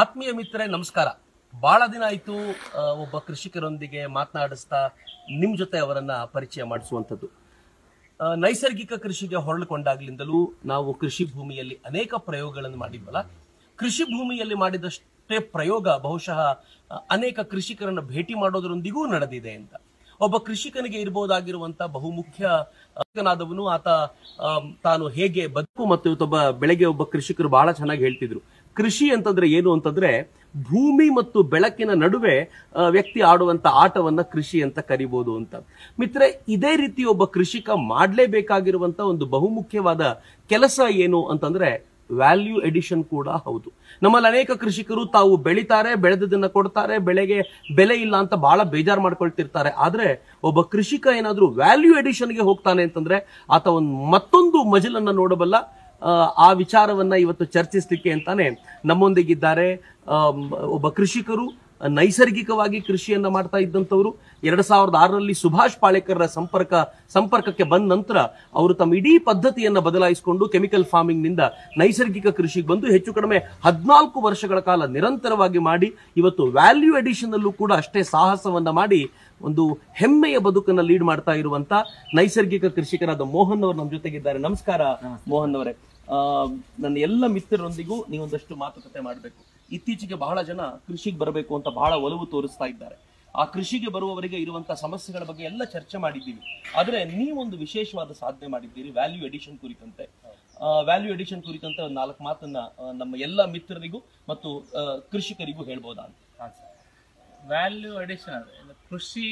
ಆತ್ಮೀಯ ಮಿತ್ರರೇ, ನಮಸ್ಕಾರ. ಬಹಳ ದಿನ ಆಯ್ತು ಒಬ್ಬ ಕೃಷಿಕರೊಂದಿಗೆ ಮಾತನಾಡಿಸ್ತಾ ನಿಮ್ ಜೊತೆ ಅವರನ್ನ ಪರಿಚಯ ಮಾಡಿಸುವಂಥದ್ದು. ನೈಸರ್ಗಿಕ ಕೃಷಿಗೆ ಹೊರಳುಕೊಂಡಾಗ್ಲಿಂದಲೂ ನಾವು ಕೃಷಿ ಭೂಮಿಯಲ್ಲಿ ಅನೇಕ ಪ್ರಯೋಗಗಳನ್ನು ಮಾಡಿದ್ವಲ್ಲ. ಕೃಷಿ ಭೂಮಿಯಲ್ಲಿ ಮಾಡಿದಷ್ಟೇ ಪ್ರಯೋಗ, ಬಹುಶಃ ಅನೇಕ ಕೃಷಿಕರನ್ನ ಭೇಟಿ ಮಾಡೋದರೊಂದಿಗೂ ನಡೆದಿದೆ ಅಂತ. ಒಬ್ಬ ಕೃಷಿಕನಿಗೆ ಇರಬಹುದಾಗಿರುವಂತ ಬಹುಮುಖ್ಯ ಆತ ತಾನು ಹೇಗೆ ಬದುಕು ಮತ್ತು ಒಬ್ಬ ಬೆಳಗ್ಗೆ ಒಬ್ಬ ಕೃಷಿಕರು ಬಹಳ ಚೆನ್ನಾಗಿ ಹೇಳ್ತಿದ್ರು. ಕೃಷಿ ಅಂತಂದ್ರೆ ಏನು ಅಂತಂದ್ರೆ ಭೂಮಿ ಮತ್ತು ಬೆಳಕಿನ ನಡುವೆ ವ್ಯಕ್ತಿ ಆಡುವಂತ ಆಟವನ್ನ ಕೃಷಿ ಅಂತ ಕರಿಬಹುದು ಅಂತ. ಮಿತ್ರೆ ಇದೇ ರೀತಿ ಒಬ್ಬ ಕೃಷಿಕ ಮಾಡಲೇಬೇಕಾಗಿರುವಂತ ಒಂದು ಬಹುಮುಖ್ಯವಾದ ಕೆಲಸ ಏನು ಅಂತಂದ್ರೆ ವ್ಯಾಲ್ಯೂ ಎಡಿಷನ್ ಕೂಡ ಹೌದು. ನಮ್ಮಲ್ಲಿ ಅನೇಕ ಕೃಷಿಕರು ತಾವು ಬೆಳಿತಾರೆ, ಬೆಳೆದದನ್ನ ಕೊಡ್ತಾರೆ, ಬೆಳೆಗೆ ಬೆಲೆ ಇಲ್ಲ ಅಂತ ಬಹಳ ಬೇಜಾರು ಮಾಡ್ಕೊಳ್ತಿರ್ತಾರೆ. ಆದ್ರೆ ಒಬ್ಬ ಕೃಷಿಕ ಏನಾದ್ರೂ ವ್ಯಾಲ್ಯೂ ಎಡಿಷನ್ಗೆ ಹೋಗ್ತಾನೆ ಅಂತಂದ್ರೆ ಆತ ಒಂದು ಮತ್ತೊಂದು ಮಜಲನ್ನ ನೋಡಬಲ್ಲ ಆ, ಆ ವಿಚಾರವನ್ನ ಇವತ್ತು ಚರ್ಚಿಸ್ಲಿಕ್ಕೆ ಅಂತಾನೆ ನಮ್ಮೊಂದಿಗಿದ್ದಾರೆ ಒಬ್ಬ ಕೃಷಿಕರು ನೈಸರ್ಗಿಕವಾಗಿ ಕೃಷಿಯನ್ನ ಮಾಡ್ತಾ ಇದ್ದಂಥವ್ರು. ಎರಡ್ ಸಾವಿರದ ಆರರಲ್ಲಿ ಸುಭಾಷ್ ಪಾಳೇಕರ್ರ ಸಂಪರ್ಕ ಸಂಪರ್ಕಕ್ಕೆ ಬಂದ ನಂತರ ಅವರು ತಮ್ಮ ಇಡೀ ಪದ್ಧತಿಯನ್ನ ಬದಲಾಯಿಸಿಕೊಂಡು ಕೆಮಿಕಲ್ ಫಾರ್ಮಿಂಗ್ನಿಂದ ನೈಸರ್ಗಿಕ ಕೃಷಿಗೆ ಬಂದು ಹೆಚ್ಚು ಕಡಿಮೆ ಹದಿನಾಲ್ಕು ವರ್ಷಗಳ ಕಾಲ ನಿರಂತರವಾಗಿ ಮಾಡಿ ಇವತ್ತು ವ್ಯಾಲ್ಯೂ ಎಡಿಷನ್ ಅಲ್ಲೂ ಕೂಡ ಅಷ್ಟೇ ಸಾಹಸವನ್ನ ಮಾಡಿ ಒಂದು ಹೆಮ್ಮೆಯ ಬದುಕನ್ನ ಲೀಡ್ ಮಾಡ್ತಾ ಇರುವಂತ ನೈಸರ್ಗಿಕ ಕೃಷಿಕರಾದ ಮೋಹನ್ ಅವರು ನಮ್ಮ ಜೊತೆಗಿದ್ದಾರೆ. ನಮಸ್ಕಾರ. ಮೋಹನ್ ಅವರೇ. ನನ್ನ ಎಲ್ಲ ಮಿತ್ರರೊಂದಿಗೂ ನೀವೊಂದಷ್ಟು ಮಾತುಕತೆ ಮಾಡಬೇಕು. ಇತ್ತೀಚೆಗೆ ಬಹಳ ಜನ ಕೃಷಿಗೆ ಬರಬೇಕು ಅಂತ ಬಹಳ ಒಲವು ತೋರಿಸ್ತಾ ಇದ್ದಾರೆ. ಆ ಕೃಷಿಗೆ ಬರುವವರಿಗೆ ಇರುವಂತಹ ಸಮಸ್ಯೆಗಳ ಬಗ್ಗೆ ಎಲ್ಲ ಚರ್ಚೆ ಮಾಡಿದ್ದೀವಿ. ಆದರೆ ನೀವೊಂದು ವಿಶೇಷವಾದ ಸಾಧನೆ ಮಾಡಿದ್ದೀರಿ ವ್ಯಾಲ್ಯೂ ಎಡಿಷನ್ ಕುರಿತಂತೆ. ವ್ಯಾಲ್ಯೂ ಎಡಿಷನ್ ಕುರಿತಂತೆ ಒಂದು ನಾಲ್ಕು ಮಾತನ್ನ ನಮ್ಮ ಎಲ್ಲ ಮಿತ್ರರಿಗೂ ಮತ್ತು ಕೃಷಿಕರಿಗೂ ಹೇಳ್ಬೋದಾ ಅಂತ. ವ್ಯಾಲ್ಯೂ ಎಡಿಷನ್ ಕೃಷಿ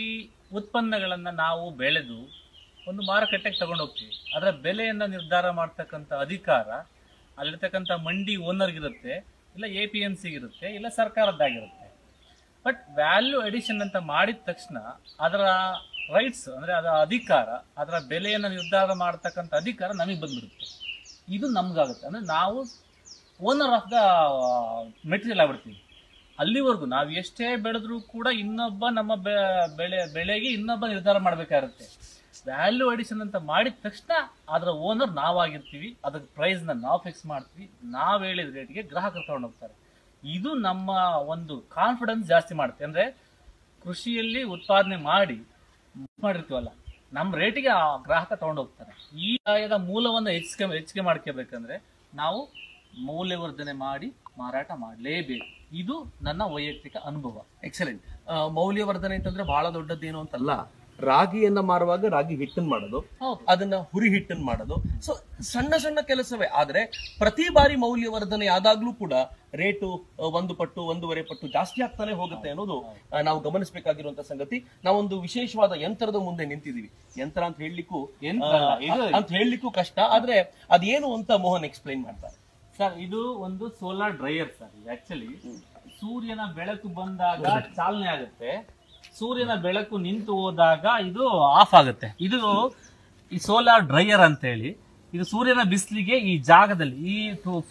ಉತ್ಪನ್ನಗಳನ್ನ ನಾವು ಬೆಳೆದು ಒಂದು ಮಾರುಕಟ್ಟೆಗೆ ತಗೊಂಡು ಹೋಗ್ತೀವಿ. ಅದರ ಬೆಲೆಯನ್ನ ನಿರ್ಧಾರ ಮಾಡ್ತಕ್ಕಂಥ ಅಧಿಕಾರ, ಅಲ್ಲಿರ್ತಕ್ಕಂಥ ಮಂಡಿ ಓನರ್ಗಿರುತ್ತೆ ಇಲ್ಲ ಎ ಪಿ ಎಂ ಸಿಗಿರುತ್ತೆ ಇಲ್ಲ ಸರ್ಕಾರದ್ದಾಗಿರುತ್ತೆ. ಬಟ್ ವ್ಯಾಲ್ಯೂ ಎಡಿಷನ್ ಅಂತ ಮಾಡಿದ ತಕ್ಷಣ ಅದರ ರೈಟ್ಸ್ ಅಂದ್ರೆ ಅದರ ಅಧಿಕಾರ, ಅದರ ಬೆಲೆಯನ್ನು ನಿರ್ಧಾರ ಮಾಡ್ತಕ್ಕಂಥ ಅಧಿಕಾರ ನಮಗೆ ಬಂದ್ಬಿಡುತ್ತೆ. ಇದು ನಮ್ಗಾಗುತ್ತೆ. ಅಂದ್ರೆ ನಾವು ಓನರ್ ಆಫ್ ದ ಮೆಟೀರಿಯಲ್ ಆಗ್ಬಿಡ್ತೀವಿ. ಅಲ್ಲಿವರೆಗೂ ನಾವು ಎಷ್ಟೇ ಬೆಳೆದ್ರೂ ಕೂಡ ಇನ್ನೊಬ್ಬ ನಮ್ಮ ಬೆಳೆ, ಬೆಳೆಗೆ ಇನ್ನೊಬ್ಬ ನಿರ್ಧಾರ ಮಾಡಬೇಕಾಗುತ್ತೆ. ವ್ಯಾಲ್ಯೂ ಅಡಿಷನ್ ಅಂತ ಮಾಡಿದ ತಕ್ಷಣ ಅದರ ಓನರ್ ನಾವಾಗಿರ್ತೀವಿ. ಅದಕ್ಕೆ ಪ್ರೈಸ್ನ ನಾವು ಫಿಕ್ಸ್ ಮಾಡ್ತೀವಿ. ನಾವು ಹೇಳಿದ ರೇಟ್ಗೆ ಗ್ರಾಹಕರು ತಗೊಂಡು ಹೋಗ್ತಾರೆ. ಇದು ನಮ್ಮ ಒಂದು ಕಾನ್ಫಿಡೆನ್ಸ್ ಜಾಸ್ತಿ ಮಾಡುತ್ತೆ. ಅಂದ್ರೆ ಕೃಷಿಯಲ್ಲಿ ಉತ್ಪಾದನೆ ಮಾಡಿ ಮಾಡಿರ್ತೀವಲ್ಲ ನಮ್ಮ ರೇಟಿಗೆ ಆ ಗ್ರಾಹಕ ಹೋಗ್ತಾರೆ. ಈ ಆಯದ ಮೂಲವನ್ನು ಹೆಚ್ಚಿಗೆ ಹೆಚ್ಚಿಗೆ ಮಾಡ್ಕೋಬೇಕಂದ್ರೆ ನಾವು ಮೌಲ್ಯವರ್ಧನೆ ಮಾಡಿ ಮಾರಾಟ ಮಾಡಲೇಬೇಕು. ಇದು ನನ್ನ ವೈಯಕ್ತಿಕ ಅನುಭವ. ಎಕ್ಸಲೆಂಟ್ ಮೌಲ್ಯವರ್ಧನೆ ಅಂತಂದ್ರೆ ಬಹಳ ದೊಡ್ಡದ್ದೇನು ಅಂತಲ್ಲ ರಾಗಿಯನ್ನ ಮಾರುವಾಗ ರಾಗಿ ಹಿಟ್ಟನ್ ಮಾಡೋದು ಅದನ್ನ ಹುರಿ ಹಿಟ್ಟನ್ ಮಾಡೋದು. ಸೊ ಸಣ್ಣ ಸಣ್ಣ ಕೆಲಸವೇ. ಆದ್ರೆ ಪ್ರತಿ ಬಾರಿ ಮೌಲ್ಯವರ್ಧನೆ ಆದಾಗ್ಲೂ ಕೂಡ ರೇಟು ಒಂದು ಪಟ್ಟು ಒಂದೂವರೆ ಪಟ್ಟು ಜಾಸ್ತಿ ಆಗ್ತಾನೆ ಹೋಗುತ್ತೆ ಅನ್ನೋದು ನಾವು ಗಮನಿಸಬೇಕಾಗಿರುವಂತ ಸಂಗತಿ. ನಾವೊಂದು ವಿಶೇಷವಾದ ಯಂತ್ರದ ಮುಂದೆ ನಿಂತಿದೀವಿ ಯಂತ್ರ ಅಂತ ಹೇಳಲಿಕ್ಕೂ ಅಂತ ಹೇಳಲಿಕ್ಕೂ ಕಷ್ಟ. ಆದ್ರೆ ಅದೇನು ಅಂತ ಮೋಹನ್ ಎಕ್ಸ್ಪ್ಲೈನ್ ಮಾಡ್ತಾರೆ. ಸರ್ ಇದು ಒಂದು ಸೋಲಾರ್ ಡ್ರೈಯರ್ ಸರ್ ಆಕ್ಚುಲಿ ಸೂರ್ಯನ ಬೆಳಕು ಬಂದಾಗ ಚಾಲನೆ ಆಗುತ್ತೆ. ಸೂರ್ಯನ ಬೆಳಕು ನಿಂತು ಹೋದಾಗ ಇದು ಆಫ್ ಆಗುತ್ತೆ. ಇದು ಈ ಸೋಲಾರ್ ಡ್ರೈಯರ್ ಅಂತ ಹೇಳಿ ಇದು ಸೂರ್ಯನ ಬಿಸಿಲಿಗೆ ಈ ಜಾಗದಲ್ಲಿ, ಈ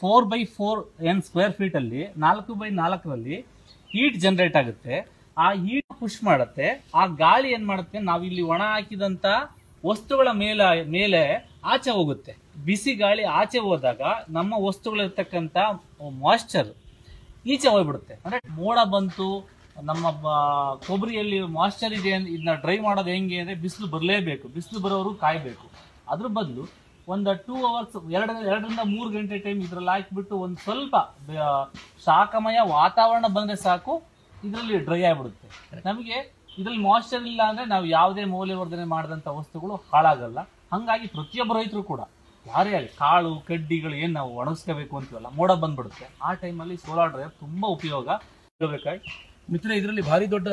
four by four in square feet ಅಲ್ಲಿ, ನಾಲ್ಕು ಬೈ ನಾಲ್ಕರಲ್ಲಿ ಹೀಟ್ ಜನರೇಟ್ ಆಗುತ್ತೆ. ಆ ಹೀಟ್ ಪುಷ್ ಮಾಡುತ್ತೆ. ಆ ಗಾಳಿ ಏನ್ ಮಾಡುತ್ತೆ? ನಾವು ಇಲ್ಲಿ ಒಣ ಹಾಕಿದಂತ ವಸ್ತುಗಳ ಮೇಲೆ ಮೇಲೆ ಆಚೆ ಹೋಗುತ್ತೆ. ಬಿಸಿ ಗಾಳಿ ಆಚೆ ಹೋದಾಗ ನಮ್ಮ ವಸ್ತುಗಳಿರ್ತಕ್ಕಂಥ ಮಾಯ್ಶ್ಚರ್ ಈಚೆ ಹೋಗ್ಬಿಡುತ್ತೆ. ಅಂದ್ರೆ ಮೋಡ ಬಂತು ನಮ್ಮ ಕೊಬ್ಬರಿಯಲ್ಲಿ ಮಾಯ್ಚರ್ ಇದೆ ಇದನ್ನ ಡ್ರೈ ಮಾಡೋದು ಹೆಂಗೆ ಅಂದರೆ ಬಿಸಿಲು ಬರಲೇಬೇಕು. ಬಿಸಿಲು ಬರೋರು ಕಾಯಬೇಕು. ಅದ್ರ ಬದಲು ಒಂದು ಟೂ ಅವರ್ಸ್ ಎರಡು ಎರಡರಿಂದ ಮೂರು ಗಂಟೆ ಟೈಮ್ ಇದ್ರಲ್ಲಿ ಹಾಕಿಬಿಟ್ಟು ಒಂದು ಸ್ವಲ್ಪ ಶಾಖಮಯ ವಾತಾವರಣ ಬಂದರೆ ಸಾಕು ಇದರಲ್ಲಿ ಡ್ರೈ ಆಗಿಬಿಡುತ್ತೆ. ನಮಗೆ ಇದರಲ್ಲಿ ಮಾಯಿಶ್ಚರ್ ಇಲ್ಲ ಅಂದರೆ ನಾವು ಯಾವುದೇ ಮೌಲ್ಯವರ್ಧನೆ ಮಾಡಿದಂಥ ವಸ್ತುಗಳು ಹಾಳಾಗಲ್ಲ. ಹಾಗಾಗಿ ಪ್ರತಿಯೊಬ್ಬ ರೈತರು ಕೂಡ ಯಾರೇ ಆಗಲಿ ಕಾಳು ಕಡ್ಡಿಗಳು ಏನು ನಾವು ಒಣಗಿಸ್ಕೋಬೇಕು ಅಂತೀವಲ್ಲ ಮೋಡ ಬಂದ್ಬಿಡುತ್ತೆ. ಆ ಟೈಮಲ್ಲಿ ಸೋಲಾರ್ ಡ್ರೈವರ್ ತುಂಬ ಉಪಯೋಗ. ಇರಬೇಕಾಗಿ ಮಿತ್ರ ಇದರಲ್ಲಿ ಭಾರಿ ದೊಡ್ಡ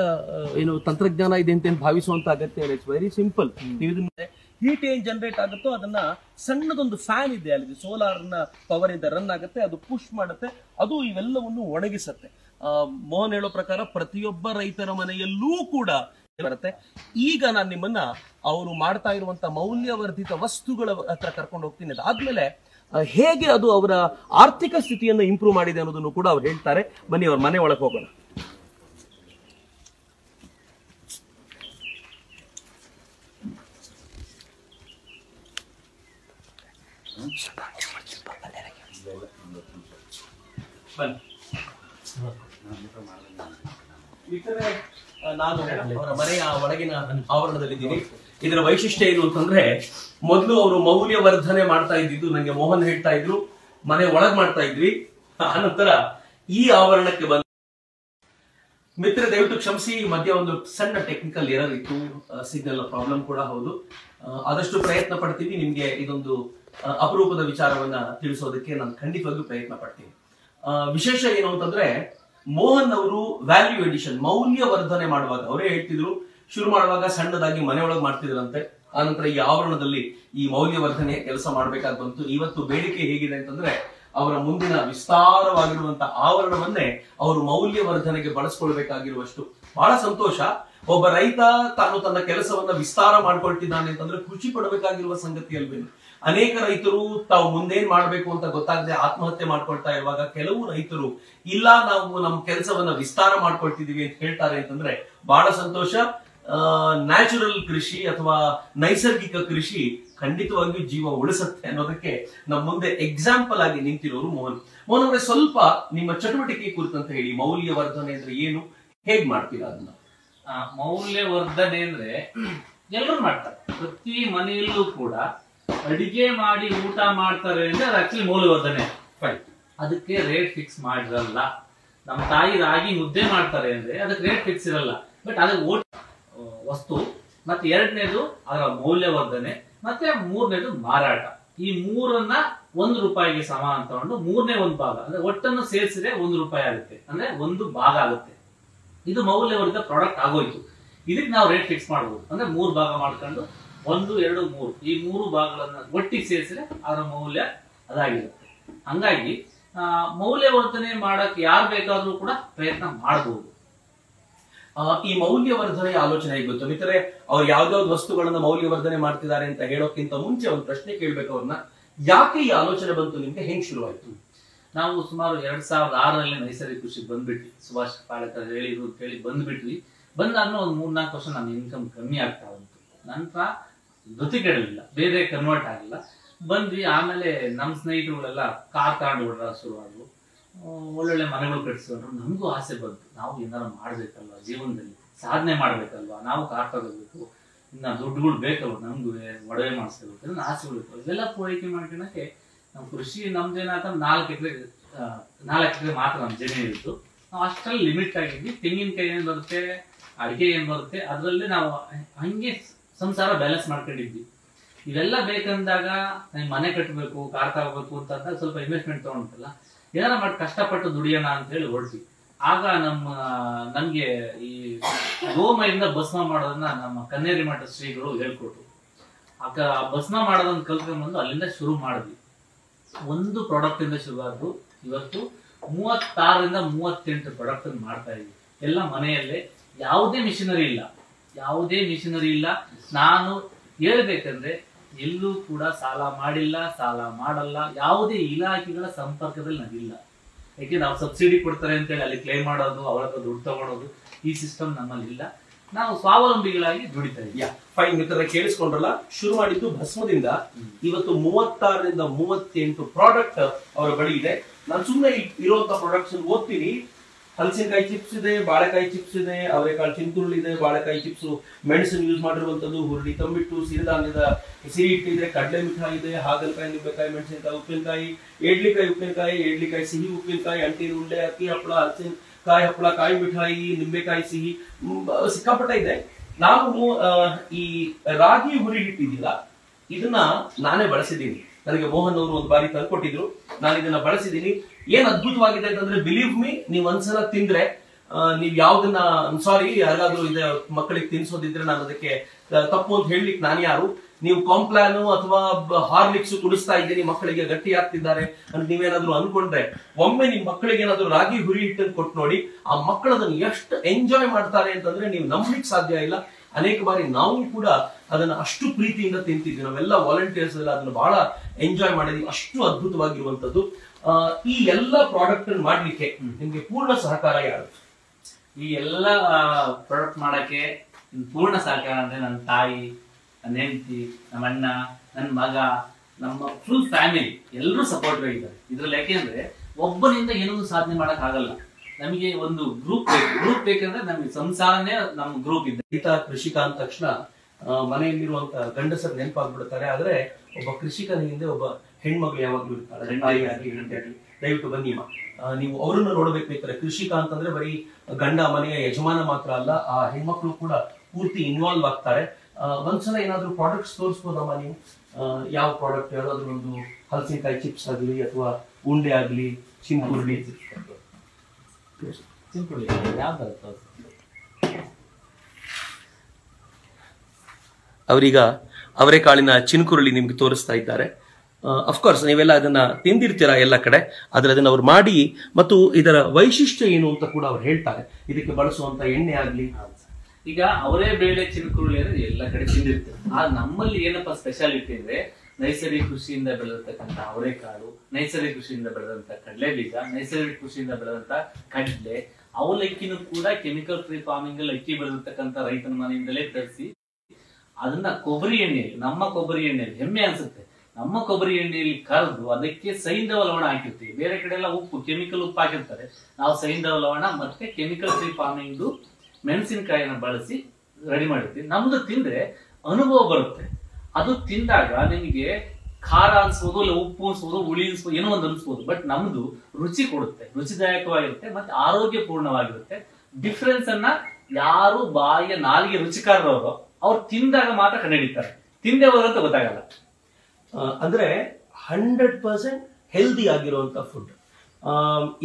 ಏನು ತಂತ್ರಜ್ಞಾನ ಇದೆ ಅಂತ ಏನು ಭಾವಿಸುವಂತ ಅಗತ್ಯ ಇಲ್ಲ. ಇಟ್ಸ್ ವೆರಿ ಸಿಂಪಲ್ ನೀವು ಇದನ್ನ ಹೀಟ್ ಏನ್ ಜನರೇಟ್ ಆಗುತ್ತೋ ಅದನ್ನ ಸಣ್ಣದೊಂದು ಫ್ಯಾನ್ ಇದೆ ಅಲ್ಲಿ. ಸೋಲಾರ್ನ ಪವರ್ ಇಂದ ರನ್ ಆಗುತ್ತೆ ಅದು ಪುಷ್ ಮಾಡುತ್ತೆ ಅದು ಇವೆಲ್ಲವನ್ನು ಒಣಗಿಸುತ್ತೆ. ಮೋಹನ್ ಹೇಳೋ ಪ್ರಕಾರ ಪ್ರತಿಯೊಬ್ಬ ರೈತರ ಮನೆಯಲ್ಲೂ ಕೂಡ ಬರುತ್ತೆ. ಈಗ ನಾನು ನಿಮ್ಮನ್ನ ಅವರು ಮಾಡ್ತಾ ಇರುವಂತ ಮೌಲ್ಯವರ್ಧಿತ ವಸ್ತುಗಳ ಹತ್ರ ಕರ್ಕೊಂಡು ಹೋಗ್ತೀನಿ ಅದಾದ್ಮೇಲೆ ಹೇಗೆ ಅದು ಅವರ ಆರ್ಥಿಕ ಸ್ಥಿತಿಯನ್ನು ಇಂಪ್ರೂವ್ ಮಾಡಿದೆ ಅನ್ನೋದನ್ನು ಕೂಡ ಅವ್ರು ಹೇಳ್ತಾರೆ. ಬನ್ನಿ ಅವ್ರ ಮನೆ ಒಳಗೆ ಹೋಗೋಣ. ಆ, ನಾನು ಅವರ ಮನೆಯ ಒಳಗಿನ ಆವರಣದಲ್ಲಿದ್ದೀನಿ. ಇದರ ವೈಶಿಷ್ಟ್ಯ ಏನು ಅಂತಂದ್ರೆ ಮೊದಲು ಅವರು ಮೌಲ್ಯವರ್ಧನೆ ಮಾಡ್ತಾ ಇದ್ದಿದ್ದು ನಂಗೆ ಮೋಹನ್ ಹೇಳ್ತಾ ಇದ್ರು ಮನೆ ಒಳಗ್ ಮಾಡ್ತಾ ಇದ್ವಿ. ಆನಂತರ ಈ ಆವರಣಕ್ಕೆ ಬಂದ ಮಿತ್ರ ದಯವಿಟ್ಟು ಕ್ಷಮಿಸಿ ಮಧ್ಯೆ ಒಂದು ಸಣ್ಣ ಟೆಕ್ನಿಕಲ್ ಎರರ್ ಇತ್ತು. ಸಿಗ್ನಲ್ ಪ್ರಾಬ್ಲಮ್ ಕೂಡ ಹೌದು. ಆದಷ್ಟು ಪ್ರಯತ್ನ ಪಡ್ತೀನಿ. ನಿಮ್ಗೆ ಇದೊಂದು ಅಪರೂಪದ ವಿಚಾರವನ್ನ ತಿಳಿಸೋದಕ್ಕೆ ನಾನು ಖಂಡಿತವಾಗಿಯೂ ಪ್ರಯತ್ನ ಪಡ್ತೀನಿ. ವಿಶೇಷ ಏನು ಅಂತಂದ್ರೆ, ಮೋಹನ್ ಅವರು ವ್ಯಾಲ್ಯೂ ಎಡಿಷನ್ ಮೌಲ್ಯವರ್ಧನೆ ಮಾಡುವಾಗ, ಅವರೇ ಹೇಳ್ತಿದ್ರು, ಶುರು ಮಾಡುವಾಗ ಸಣ್ಣದಾಗಿ ಮನೆಯೊಳಗೆ ಮಾಡ್ತಿದ್ರಂತೆ. ಆನಂತರ ಈ ಆವರಣದಲ್ಲಿ ಈ ಮೌಲ್ಯವರ್ಧನೆ ಕೆಲಸ ಮಾಡಬೇಕಾಗಿ ಬಂತು. ಇವತ್ತು ಬೇಡಿಕೆ ಹೇಗಿದೆ ಅಂತಂದ್ರೆ, ಅವರ ಮುಂದಿನ ವಿಸ್ತಾರವಾಗಿರುವಂತಹ ಆವರಣವನ್ನೇ ಅವರು ಮೌಲ್ಯವರ್ಧನೆಗೆ ಬಳಸ್ಕೊಳ್ಬೇಕಾಗಿರುವಷ್ಟು. ಬಹಳ ಸಂತೋಷ. ಒಬ್ಬ ರೈತ ತಾನು ತನ್ನ ಕೆಲಸವನ್ನ ವಿಸ್ತಾರ ಮಾಡ್ಕೊಳ್ತಿದ್ದಾನೆ ಅಂತಂದ್ರೆ ಖುಷಿ ಪಡಬೇಕಾಗಿರುವ ಸಂಗತಿ ಅಲ್ವೇನು? ಅನೇಕ ರೈತರು ತಾವು ಮುಂದೇನ್ ಮಾಡ್ಬೇಕು ಅಂತ ಗೊತ್ತಾಗದೆ ಆತ್ಮಹತ್ಯೆ ಮಾಡ್ಕೊಳ್ತಾ ಇರುವಾಗ ಕೆಲವು ರೈತರು, ಇಲ್ಲ ನಾವು ನಮ್ಮ ಕೆಲಸವನ್ನ ವಿಸ್ತಾರ ಮಾಡ್ಕೊಳ್ತಿದೀವಿ ಅಂತ ಹೇಳ್ತಾರೆ ಅಂತಂದ್ರೆ ಬಹಳ ಸಂತೋಷ. ನ್ಯಾಚುರಲ್ ಕೃಷಿ ಅಥವಾ ನೈಸರ್ಗಿಕ ಕೃಷಿ ಖಂಡಿತವಾಗಿಯೂ ಜೀವ ಉಳಿಸುತ್ತೆ ಅನ್ನೋದಕ್ಕೆ ನಮ್ಮ ಮುಂದೆ ಎಕ್ಸಾಂಪಲ್ ಆಗಿ ನಿಂತಿರೋರು ಮೋಹನ್. ಮೋಹನ್ ಅವರೇ, ಸ್ವಲ್ಪ ನಿಮ್ಮ ಚಟುವಟಿಕೆ ಕುರಿತಂತ ಹೇಳಿ, ಮೌಲ್ಯವರ್ಧನೆ ಅಂದ್ರೆ ಏನು? ಹೇಗ್ ಮಾಡ್ತೀರಾ ಅದನ್ನ? ಮೌಲ್ಯವರ್ಧನೆ ಅಂದ್ರೆ ಎಲ್ಲರೂ ಮಾಡ್ತಾರೆ. ಪ್ರತಿ ಮನೆಯಲ್ಲೂ ಕೂಡ ಅಡಿಗೆ ಮಾಡಿ ಊಟ ಮಾಡ್ತಾರೆ ಅಂದ್ರೆ ಅದು ಆಕ್ಚುಲಿ ಮೌಲ್ಯವರ್ಧನೆ. Fine. ಅದಕ್ಕೆ ರೇಟ್ ಫಿಕ್ಸ್ ಮಾಡಿರಲ್ಲ. ನಮ್ಮ ತಾಯಿ ರಾಗಿ ಮುದ್ದೆ ಮಾಡ್ತಾರೆ ಅಂದ್ರೆ ಅದಕ್ಕೆ ರೇಟ್ ಫಿಕ್ಸ್ ಇರಲ್ಲ. ಬಟ್ ಅದಕ್ಕೆ ಓಟ್ ವಸ್ತು, ಮತ್ತೆ ಎರಡನೇದು ಅದರ ಮೌಲ್ಯವರ್ಧನೆ, ಮತ್ತೆ ಮೂರನೇದು ಮಾರಾಟ. ಈ ಮೂರನ್ನ ಒಂದು ರೂಪಾಯಿಗೆ ಸಮ ಅಂತ ತಗೊಂಡು ಮೂರನೇ ಒಂದು ಭಾಗ, ಅಂದ್ರೆ ಒಟ್ಟನ್ನು ಸೇರಿಸಿದ್ರೆ ಒಂದು ರೂಪಾಯಿ ಆಗುತ್ತೆ. ಅಂದ್ರೆ ಒಂದು ಭಾಗ ಆಗುತ್ತೆ. ಇದು ಮೌಲ್ಯವರ್ಧಿತ ಪ್ರಾಡಕ್ಟ್ ಆಗೋಯ್ತು. ಇದಕ್ಕೆ ನಾವು ರೇಟ್ ಫಿಕ್ಸ್ ಮಾಡಬಹುದು ಅಂದ್ರೆ ಮೂರು ಭಾಗ ಮಾಡ್ಕೊಂಡು ಒಂದು, ಎರಡು, ಮೂರು. ಈ ಮೂರು ಭಾಗಗಳನ್ನ ಒಟ್ಟಿಗೆ ಸೇರಿಸಿದ್ರೆ ಅದರ ಮೌಲ್ಯ ಅದಾಗಿರುತ್ತೆ. ಹಂಗಾಗಿ ಮೌಲ್ಯವರ್ಧನೆ ಮಾಡಕ್ ಯಾರು ಬೇಕಾದ್ರೂ ಕೂಡ ಪ್ರಯತ್ನ ಮಾಡಬಹುದು ಈ ಮೌಲ್ಯವರ್ಧನೆ ಆಲೋಚನೆ ಹೇಗೆ ಗೊತ್ತು? ಮಿತ್ರರೆ, ಅವ್ರು ಯಾವ್ದಾವ್ದು ವಸ್ತುಗಳನ್ನ ಮೌಲ್ಯವರ್ಧನೆ ಮಾಡ್ತಿದ್ದಾರೆ ಅಂತ ಹೇಳೋಕ್ಕಿಂತ ಮುಂಚೆ ಒಂದು ಪ್ರಶ್ನೆ ಕೇಳ್ಬೇಕು ಅವ್ರನ್ನ. ಯಾಕೆ ಈ ಆಲೋಚನೆ ಬಂತು? ನಿಮ್ಗೆ ಹೆಂಗ್ ಶುರುವಾಯ್ತು? ನಾವು ಸುಮಾರು ಎರಡ್ ಸಾವಿರದ ಆರರಲ್ಲಿ ನೈಸರ್ಗಿಕ ಕೃಷಿ ಬಂದ್ಬಿಟ್ವಿ. ಸುಭಾಷ್ ಪಾಳಕರ್ ಹೇಳಿದ್ರು ಹೇಳಿ ಬಂದ್ಬಿಟ್ವಿ. ಬಂದಾದ್ಮೇಲೆ ಒಂದು ಮೂರ್ನಾಲ್ಕು ವರ್ಷ ನಮ್ಮ ಇನ್ಕಮ್ ಕಮ್ಮಿ ಆಗ್ತಾ ಉಂಟು ನಂತರ ಗತಿ ಕೆಡಲಿಲ್ಲ ಬೇರೆ ಕನ್ವರ್ಟ್ ಆಗಿಲ್ಲ. ಬಂದ್ವಿ. ಆಮೇಲೆ ನಮ್ಮ ಸ್ನೇಹಿತರುಗಳೆಲ್ಲ ಕಾರ್ ತಗೊಂಡು ಓಡಾಡ ಶುರುವಾದ್ರು ಒಳ್ಳೊಳ್ಳೆ ಮನೆಗಳು ಕಟ್ಟಿಸ್ಕೊಂಡ್ರು. ನಮಗೂ ಆಸೆ ಬಂತು. ನಾವು ಏನಾರು ಮಾಡ್ಬೇಕಲ್ವ? ಜೀವನದಲ್ಲಿ ಸಾಧನೆ ಮಾಡ್ಬೇಕಲ್ವ? ನಾವು ಕಾರ್ ತಗೋಬೇಕು. ಇನ್ನ ದುಡ್ಡುಗಳು ಬೇಕಲ್ವ? ನಮ್ಗೂ ಒಡವೆ ಮಾಡಿಸ್ಕೋಬೇಕು ಆಸೆಗಳು ಇವೆಲ್ಲ ಪೂರೈಕೆ ಮಾಡ್ಕೊಳಕ್ಕೆ ನಮ್ಮ ಕೃಷಿ ನಮ್ದೇನಾತ ನಾಲ್ಕು ಎಕರೆ ನಾಲ್ಕು ಎಕರೆ ಮಾತ್ರ ನಮ್ಮ ಜಮೀನು ಇತ್ತು. ನಾವು ಅಷ್ಟರಲ್ಲಿ ಲಿಮಿಟ್ ಆಗಿದ್ವಿ. ತೆಂಗಿನಕಾಯಿ ಏನ್ ಬರುತ್ತೆ ಅಡಿಕೆ ಏನ್ ಬರುತ್ತೆ, ಅದರಲ್ಲಿ ನಾವು ಹಂಗೆ ಸಂಸಾರ ಬ್ಯಾಲೆನ್ಸ್ ಮಾಡ್ಕೊಂಡಿದ್ವಿ. ಇವೆಲ್ಲ ಬೇಕಂದಾಗ ಮನೆ ಕಟ್ಟಬೇಕು ಕಾರ್ ತಗೋಬೇಕು ಅಂತ ಅಂದಾಗ ಸ್ವಲ್ಪ ಇನ್ವೆಸ್ಟ್ಮೆಂಟ್ ತಗೊಂಡಲ್ಲ ಏನಾರ ಮಾಡಿ ಕಷ್ಟಪಟ್ಟು ದುಡಿಯೋಣ ಅಂತ ಹೇಳಿ ಓಡಿಸಿ ಆಗ ನಮ್ಮ ನಮಗೆ ಈ ಗೋಮಯಿಂದ ಭಸ್ಮ ಮಾಡೋದನ್ನ ನಮ್ಮ ಕನ್ನೇರಿ ಮಠ ಶ್ರೀಗಳು ಹೇಳ್ಕೊಟ್ರು. ಆಗ ಭಸ್ಮ ಮಾಡೋದನ್ನ ಕಲ್ತ್ಕೊಂಡ್ಬಂದು ಅಲ್ಲಿಂದ ಶುರು ಮಾಡಿದ್ವಿ. ಒಂದು ಪ್ರಾಡಕ್ಟ್ ಇಂದ ಶುರುವಾದ್ರು ಇವತ್ತು ಮೂವತ್ತಾರರಿಂದ ಮೂವತ್ತೆಂಟು ಪ್ರಾಡಕ್ಟ್ ಮಾಡ್ತಾ ಇದ್ವಿ ಎಲ್ಲ ಮನೆಯಲ್ಲೇ ಯಾವುದೇ ಮಿಷಿನರಿ ಇಲ್ಲ. ಯಾವುದೇ ಮಿಷಿನರಿ ಇಲ್ಲ. ನಾನು ಹೇಳ್ಬೇಕಂದ್ರೆ ಎಲ್ಲೂ ಕೂಡ ಸಾಲ ಮಾಡಿಲ್ಲ, ಸಾಲ ಮಾಡಲ್ಲ. ಯಾವುದೇ ಇಲಾಖೆಗಳ ಸಂಪರ್ಕದಲ್ಲಿ ನಾವಿಲ್ಲ. ಯಾಕೆ, ನಾವು ಸಬ್ಸಿಡಿ ಕೊಡ್ತಾರೆ ಅಂತೇಳಿ ಅಲ್ಲಿ ಕ್ಲೈಮ್ ಮಾಡೋದು, ಅವರ ಹತ್ರ ದುಡ್ಡು ತಗೊಳೋದು ಈ ಸಿಸ್ಟಮ್ ನಮ್ಮಲ್ಲಿ ಇಲ್ಲ ನಾವು ಸ್ವಾವಲಂಬಿಗಳಾಗಿ ದುಡಿತಾ ಇದ್ದೀವಿ ಮಿತ್ರರ ಕೇಳಿಸ್ಕೊಂಡ್ರಲ್ಲ? ಶುರು ಮಾಡಿದ್ದು ಭಸ್ಮದಿಂದ. ಇವತ್ತು ಮೂವತ್ತಾರರಿಂದ ಮೂವತ್ತೆಂಟು ಪ್ರಾಡಕ್ಟ್ ಅವರ ಬಳಿ ಇದೆ. ನಾನು ಸುಮ್ಮನೆ ಇರುವಂತ ಪ್ರಾಡಕ್ಟ್ಸ್ ಓದ್ತೀನಿ. ಹಲಸಿನಕಾಯಿ ಚಿಪ್ಸ್ ಇದೆ, ಬಾಳೆಕಾಯಿ ಚಿಪ್ಸ್ ಇದೆ, ಅವರೆಕಾಳು ಚಿಂತುರುಳಿ ಇದೆ ಬಾಳೆಕಾಯಿ ಚಿಪ್ಸ್ ಮೆಣಸಿನ ಯೂಸ್ ಮಾಡಿರುವಂತದ್ದು ಹುರುಳಿ ತಂಬಿಟ್ಟು, ಸಿರಿಧಾನ್ಯದ ಸಿರಿ ಇದೆ, ಕಡಲೆ ಮಿಠಾಯಿ ಇದೆ, ಹಾಗಲಕಾಯಿ, ನಿಂಬೆಕಾಯಿ, ಮೆಣಸಿನಕಾಯಿ, ಉಪ್ಪಿನಕಾಯಿ, ಏಡ್ಲಿಕಾಯಿ ಉಪ್ಪಿನಕಾಯಿ, ಏಡ್ಲಿಕಾಯಿ, ಸಿಹಿ, ಉಪ್ಪಿನಕಾಯಿ ಅಂಟಿನ ಉಂಡೆ, ಅಕ್ಕಿ, ಹಪ್ಪಳ ಹಲಸಿನಕಾಯಿ ಹಪ್ಪಳ, ಕಾಯಿ ಮಿಠಾಯಿ, ನಿಂಬೆಕಾಯಿ ಸಿಹಿ ಸಿಕ್ಕಾಪಟ್ಟೆ ಇದೆ. ನಾನು ಈ ರಾಗಿ ಹುರಿ ಹಿಟ್ಟಿದ್ದಿಲ್ಲ ಇದನ್ನ ನಾನೇ ಬಳಸಿದ್ದೀನಿ. ನನಗೆ ಮೋಹನ್ ಅವರು ಒಂದು ಬಾರಿ ತಂದ್ಕೊಟ್ಟಿದ್ರು ನಾನು ಇದನ್ನ ಬಳಸಿದ್ದೀನಿ. ಏನ್ ಅದ್ಭುತವಾಗಿದೆ ಅಂತಂದ್ರೆ ಬಿಲೀವ್ ಮೀ ನೀವ್ ಒಂದ್ಸಲ ತಿಂದ್ರೆ ನೀವ್ ಯಾವ್ದನ್ನ ಸಾರಿ ಯಾರಾದ್ರೂ ಇದೆ ಮಕ್ಕಳಿಗೆ ತಿನ್ಸೋದಿದ್ರೆ ನಾನು ಅದಕ್ಕೆ ತಪ್ಪು ಅಂತ ಹೇಳಲಿಕ್ಕೆ ನಾನು ಯಾರು? ನೀವು ಕಾಂಪ್ಲಾನು ಅಥವಾ ಹಾರ್ಲಿಕ್ಸ್ ಕುಡಿಸ್ತಾ ಇದ್ದೀನಿ ಮಕ್ಕಳಿಗೆ ಗಟ್ಟಿ ಆಗ್ತಿದ್ದಾರೆ ಅಂತ ನೀವೇನಾದ್ರೂ ಅನ್ಕೊಂಡ್ರೆ ಒಮ್ಮೆ ನಿಮ್ ಮಕ್ಕಳಿಗೆ ಏನಾದ್ರೂ ರಾಗಿ ಹುರಿ ಹಿಟ್ಟನ್ನು ಕೊಟ್ಟು ನೋಡಿ ಆ ಮಕ್ಕಳು ಅದನ್ನ ಎಷ್ಟು ಎಂಜಾಯ್ ಮಾಡ್ತಾರೆ ಅಂತಂದ್ರೆ ನೀವು ನಂಬಲಿಕ್ಕೆ ಸಾಧ್ಯ ಇಲ್ಲ. ಅನೇಕ ಬಾರಿ ನಾವು ಕೂಡ ಅದನ್ನ ಅಷ್ಟು ಪ್ರೀತಿಯಿಂದ ತಿಂತಿದ್ವಿ. ನಾವೆಲ್ಲ ವಾಲಂಟಿಯರ್ಸ್ ಎಲ್ಲ ಅದನ್ನ ಬಹಳ ಎಂಜಾಯ್ ಮಾಡಿದ್ವಿ. ಅಷ್ಟು ಅದ್ಭುತವಾಗಿರುವಂತದ್ದು ಆ, ಈ ಎಲ್ಲ ಪ್ರಾಡಕ್ಟ್ ಮಾಡ್ಲಿಕ್ಕೆ ನಿಮ್ಗೆ ಪೂರ್ಣ ಸಹಕಾರ ಯಾರು? ಈ ಎಲ್ಲ ಪ್ರಾಡಕ್ಟ್ ಮಾಡಕ್ಕೆ ಪೂರ್ಣ ಸಹಕಾರ ಅಂದ್ರೆ ನನ್ನ ತಾಯಿ ನನ್ನ ಹೆಂಡತಿ ನಮ್ಮ ಅಣ್ಣ ನನ್ನ ಮಗ ನಮ್ಮ ಫುಲ್ ಫ್ಯಾಮಿಲಿ ಎಲ್ಲರೂ ಸಪೋರ್ಟಿವ್ ಆಗಿದ್ದಾರೆ. ಇದ್ರಲ್ಲಿ ಯಾಕೆಂದ್ರೆ ಒಬ್ಬನಿಂದ ಏನೊಂದು ಸಾಧನೆ ಮಾಡಕ್ ಆಗಲ್ಲ. ನಮಗೆ ಒಂದು ಗ್ರೂಪ್ ಬೇಕು. ಗ್ರೂಪ್ ಬೇಕಂದ್ರೆ ನಮ್ಗೆ ಸಂಸಾರನೇ ನಮ್ಮ ಗ್ರೂಪ್ ಇದೆ. ರೈತ ಕೃಷಿಕ ಅಂದ ತಕ್ಷಣ ಮನೆಯಲ್ಲಿರುವಂತ ಗಂಡಸರು ನೆನಪಾಗ್ಬಿಡ್ತಾರೆ. ಆದ್ರೆ ಒಬ್ಬ ಕೃಷಿಕನ ಹಿಂದೆ ಒಬ್ಬ ಹೆಣ್ಮಗಳು ಯಾವಾಗ್ಲೂ ಆಗ್ಲಿ ದಯವಿಟ್ಟು ಬನ್ನಿ ನೀವು ಅವರನ್ನು ನೋಡ್ಬೇಕು ಬೇಕಾದ್ರೆ ಕೃಷಿಕ ಅಂತಂದ್ರೆ ಬರೀ ಗಂಡ ಮನೆಯ ಯಜಮಾನ ಮಾತ್ರ ಅಲ್ಲ ಆ ಹೆಣ್ಮಕ್ಳು ಕೂಡ ಪೂರ್ತಿ ಇನ್ವಾಲ್ವ್ ಆಗ್ತಾರೆ. ಒಂದ್ಸಲ ಏನಾದ್ರು ಪ್ರಾಡಕ್ಟ್ಸ್ ತೋರಿಸ್ಬೋದಮ್ಮ ನೀವು? ಯಾವ ಪ್ರಾಡಕ್ಟ್ ಯಾವ್ದಾದ್ರು ಒಂದು ಹಲಸಿನಕಾಯಿ ಚಿಪ್ಸ್ ಆಗ್ಲಿ ಅಥವಾ ಉಂಡೆ ಆಗ್ಲಿ ಯಾವ್ದು ಅವರೀಗ ಅವರೆಕಾಳಿನ ಚಿನ್ಕುರುಳಿ ನಿಮ್ಗೆ ತೋರಿಸ್ತಾ ಇದ್ದಾರೆ. ಅಫ್ಕೋರ್ಸ್ ನೀವೆಲ್ಲ ಅದನ್ನ ತಿಂದಿರ್ತೀರಾ ಎಲ್ಲ ಕಡೆ ಆದ್ರೆ ಅದನ್ನ ಅವ್ರು ಮಾಡಿ ಮತ್ತು ಇದರ ವೈಶಿಷ್ಟ್ಯ ಏನು ಅಂತ ಕೂಡ ಅವ್ರು ಹೇಳ್ತಾರೆ. ಇದಕ್ಕೆ ಬಳಸುವಂತ ಎಣ್ಣೆ ಆಗ್ಲಿ ಈಗ ಅವರೇ ಬೇಳೆ ಚಿನ್ಕುರುಳಿ ಅಂದ್ರೆ ಎಲ್ಲ ಕಡೆ ತಿಂದಿರ್ತಾರೆ. ಆ ನಮ್ಮಲ್ಲಿ ಏನಪ್ಪಾ ಸ್ಪೆಷಾಲಿಟಿ ಅಂದ್ರೆ ನೈಸರ್ಗಿಕ ಕೃಷಿಯಿಂದ ಬೆಳೆದಿರ್ತಕ್ಕಂಥ ಅವರೆಕಾಳು, ನೈಸರ್ಗಿಕ ಕೃಷಿಯಿಂದ ಬೆಳೆದಂತ ಕಡಲೆ ಬೀಜ ನೈಸರ್ಗಿಕ ಕೃಷಿಯಿಂದ ಬೆಳೆದಂತ ಕಡಲೆ, ಅವಲಕ್ಕಿನೂ ಕೂಡ ಕೆಮಿಕಲ್ ಫ್ರೀ ಫಾರ್ಮಿಂಗ್ ಅಲ್ಲಿ ಅಕ್ಕಿ ಬೆಳೆದಿರ್ತಕ್ಕಂಥ ರೈತನ ಮನೆಯಿಂದಲೇ ತರಿಸಿ ಅದನ್ನ ಕೊಬ್ಬರಿ ಎಣ್ಣೆಯಲ್ಲಿ, ನಮ್ಮ ಕೊಬ್ಬರಿ ಎಣ್ಣೆಯಲ್ಲಿ, ಹೆಮ್ಮೆ ಅನ್ಸುತ್ತೆ. ನಮ್ಮ ಕೊಬ್ಬರಿ ಎಣ್ಣೆಯಲ್ಲಿ ಕರೆದು ಅದಕ್ಕೆ ಸೈಂಧವ ಲವಣ ಹಾಕಿರ್ತೀವಿ. ಬೇರೆ ಕಡೆ ಎಲ್ಲ ಉಪ್ಪು ಕೆಮಿಕಲ್ ಉಪ್ಪು ಹಾಕಿರ್ತಾರೆ. ನಾವು ಸೈಂಧವ ಲವಣ ಮತ್ತೆ ಕೆಮಿಕಲ್ ಫ್ರೀ ಫಾರ್ಮಿಂಗ್ ಮೆಣಸಿನಕಾಯಿನ ಬಳಸಿ ರೆಡಿ ಮಾಡಿರ್ತೀವಿ. ನಮ್ದು ತಿಂದ್ರೆ ಅನುಭವ ಬರುತ್ತೆ. ಅದು ತಿಂದಾಗ ನಿಮಗೆ ಖಾರ ಅನ್ಸ್ಬೋದು, ಇಲ್ಲ ಉಪ್ಪು ಅನ್ಸ್ಬೋದು, ಹುಳಿ ಅನ್ಸ್ಬೋದು, ಏನೋ ಒಂದು ಅನ್ಸ್ಬೋದು. ಬಟ್ ನಮ್ದು ರುಚಿ ಕೊಡುತ್ತೆ. ರುಚಿದಾಯಕವಾಗಿರುತ್ತೆ, ಮತ್ತೆ ಆರೋಗ್ಯಪೂರ್ಣವಾಗಿರುತ್ತೆ. ಡಿಫ್ರೆನ್ಸ್ ಅನ್ನ ಯಾರು ಬಾಯಿಯ ನಾಲಿಗೆ ರುಚಿಕಾರರವರು ಅವ್ರು ತಿಂದಾಗ ಮಾತ್ರ ಕಂಡುಹಿಡಿತಾರೆ. ತಿಂದೆ ಹೋದಂತ ಗೊತ್ತಾಗಲ್ಲ. ಅಂದ್ರೆ ಹಂಡ್ರೆಡ್ ಪರ್ಸೆಂಟ್ ಹೆಲ್ದಿ ಆಗಿರುವಂತ ಫುಡ್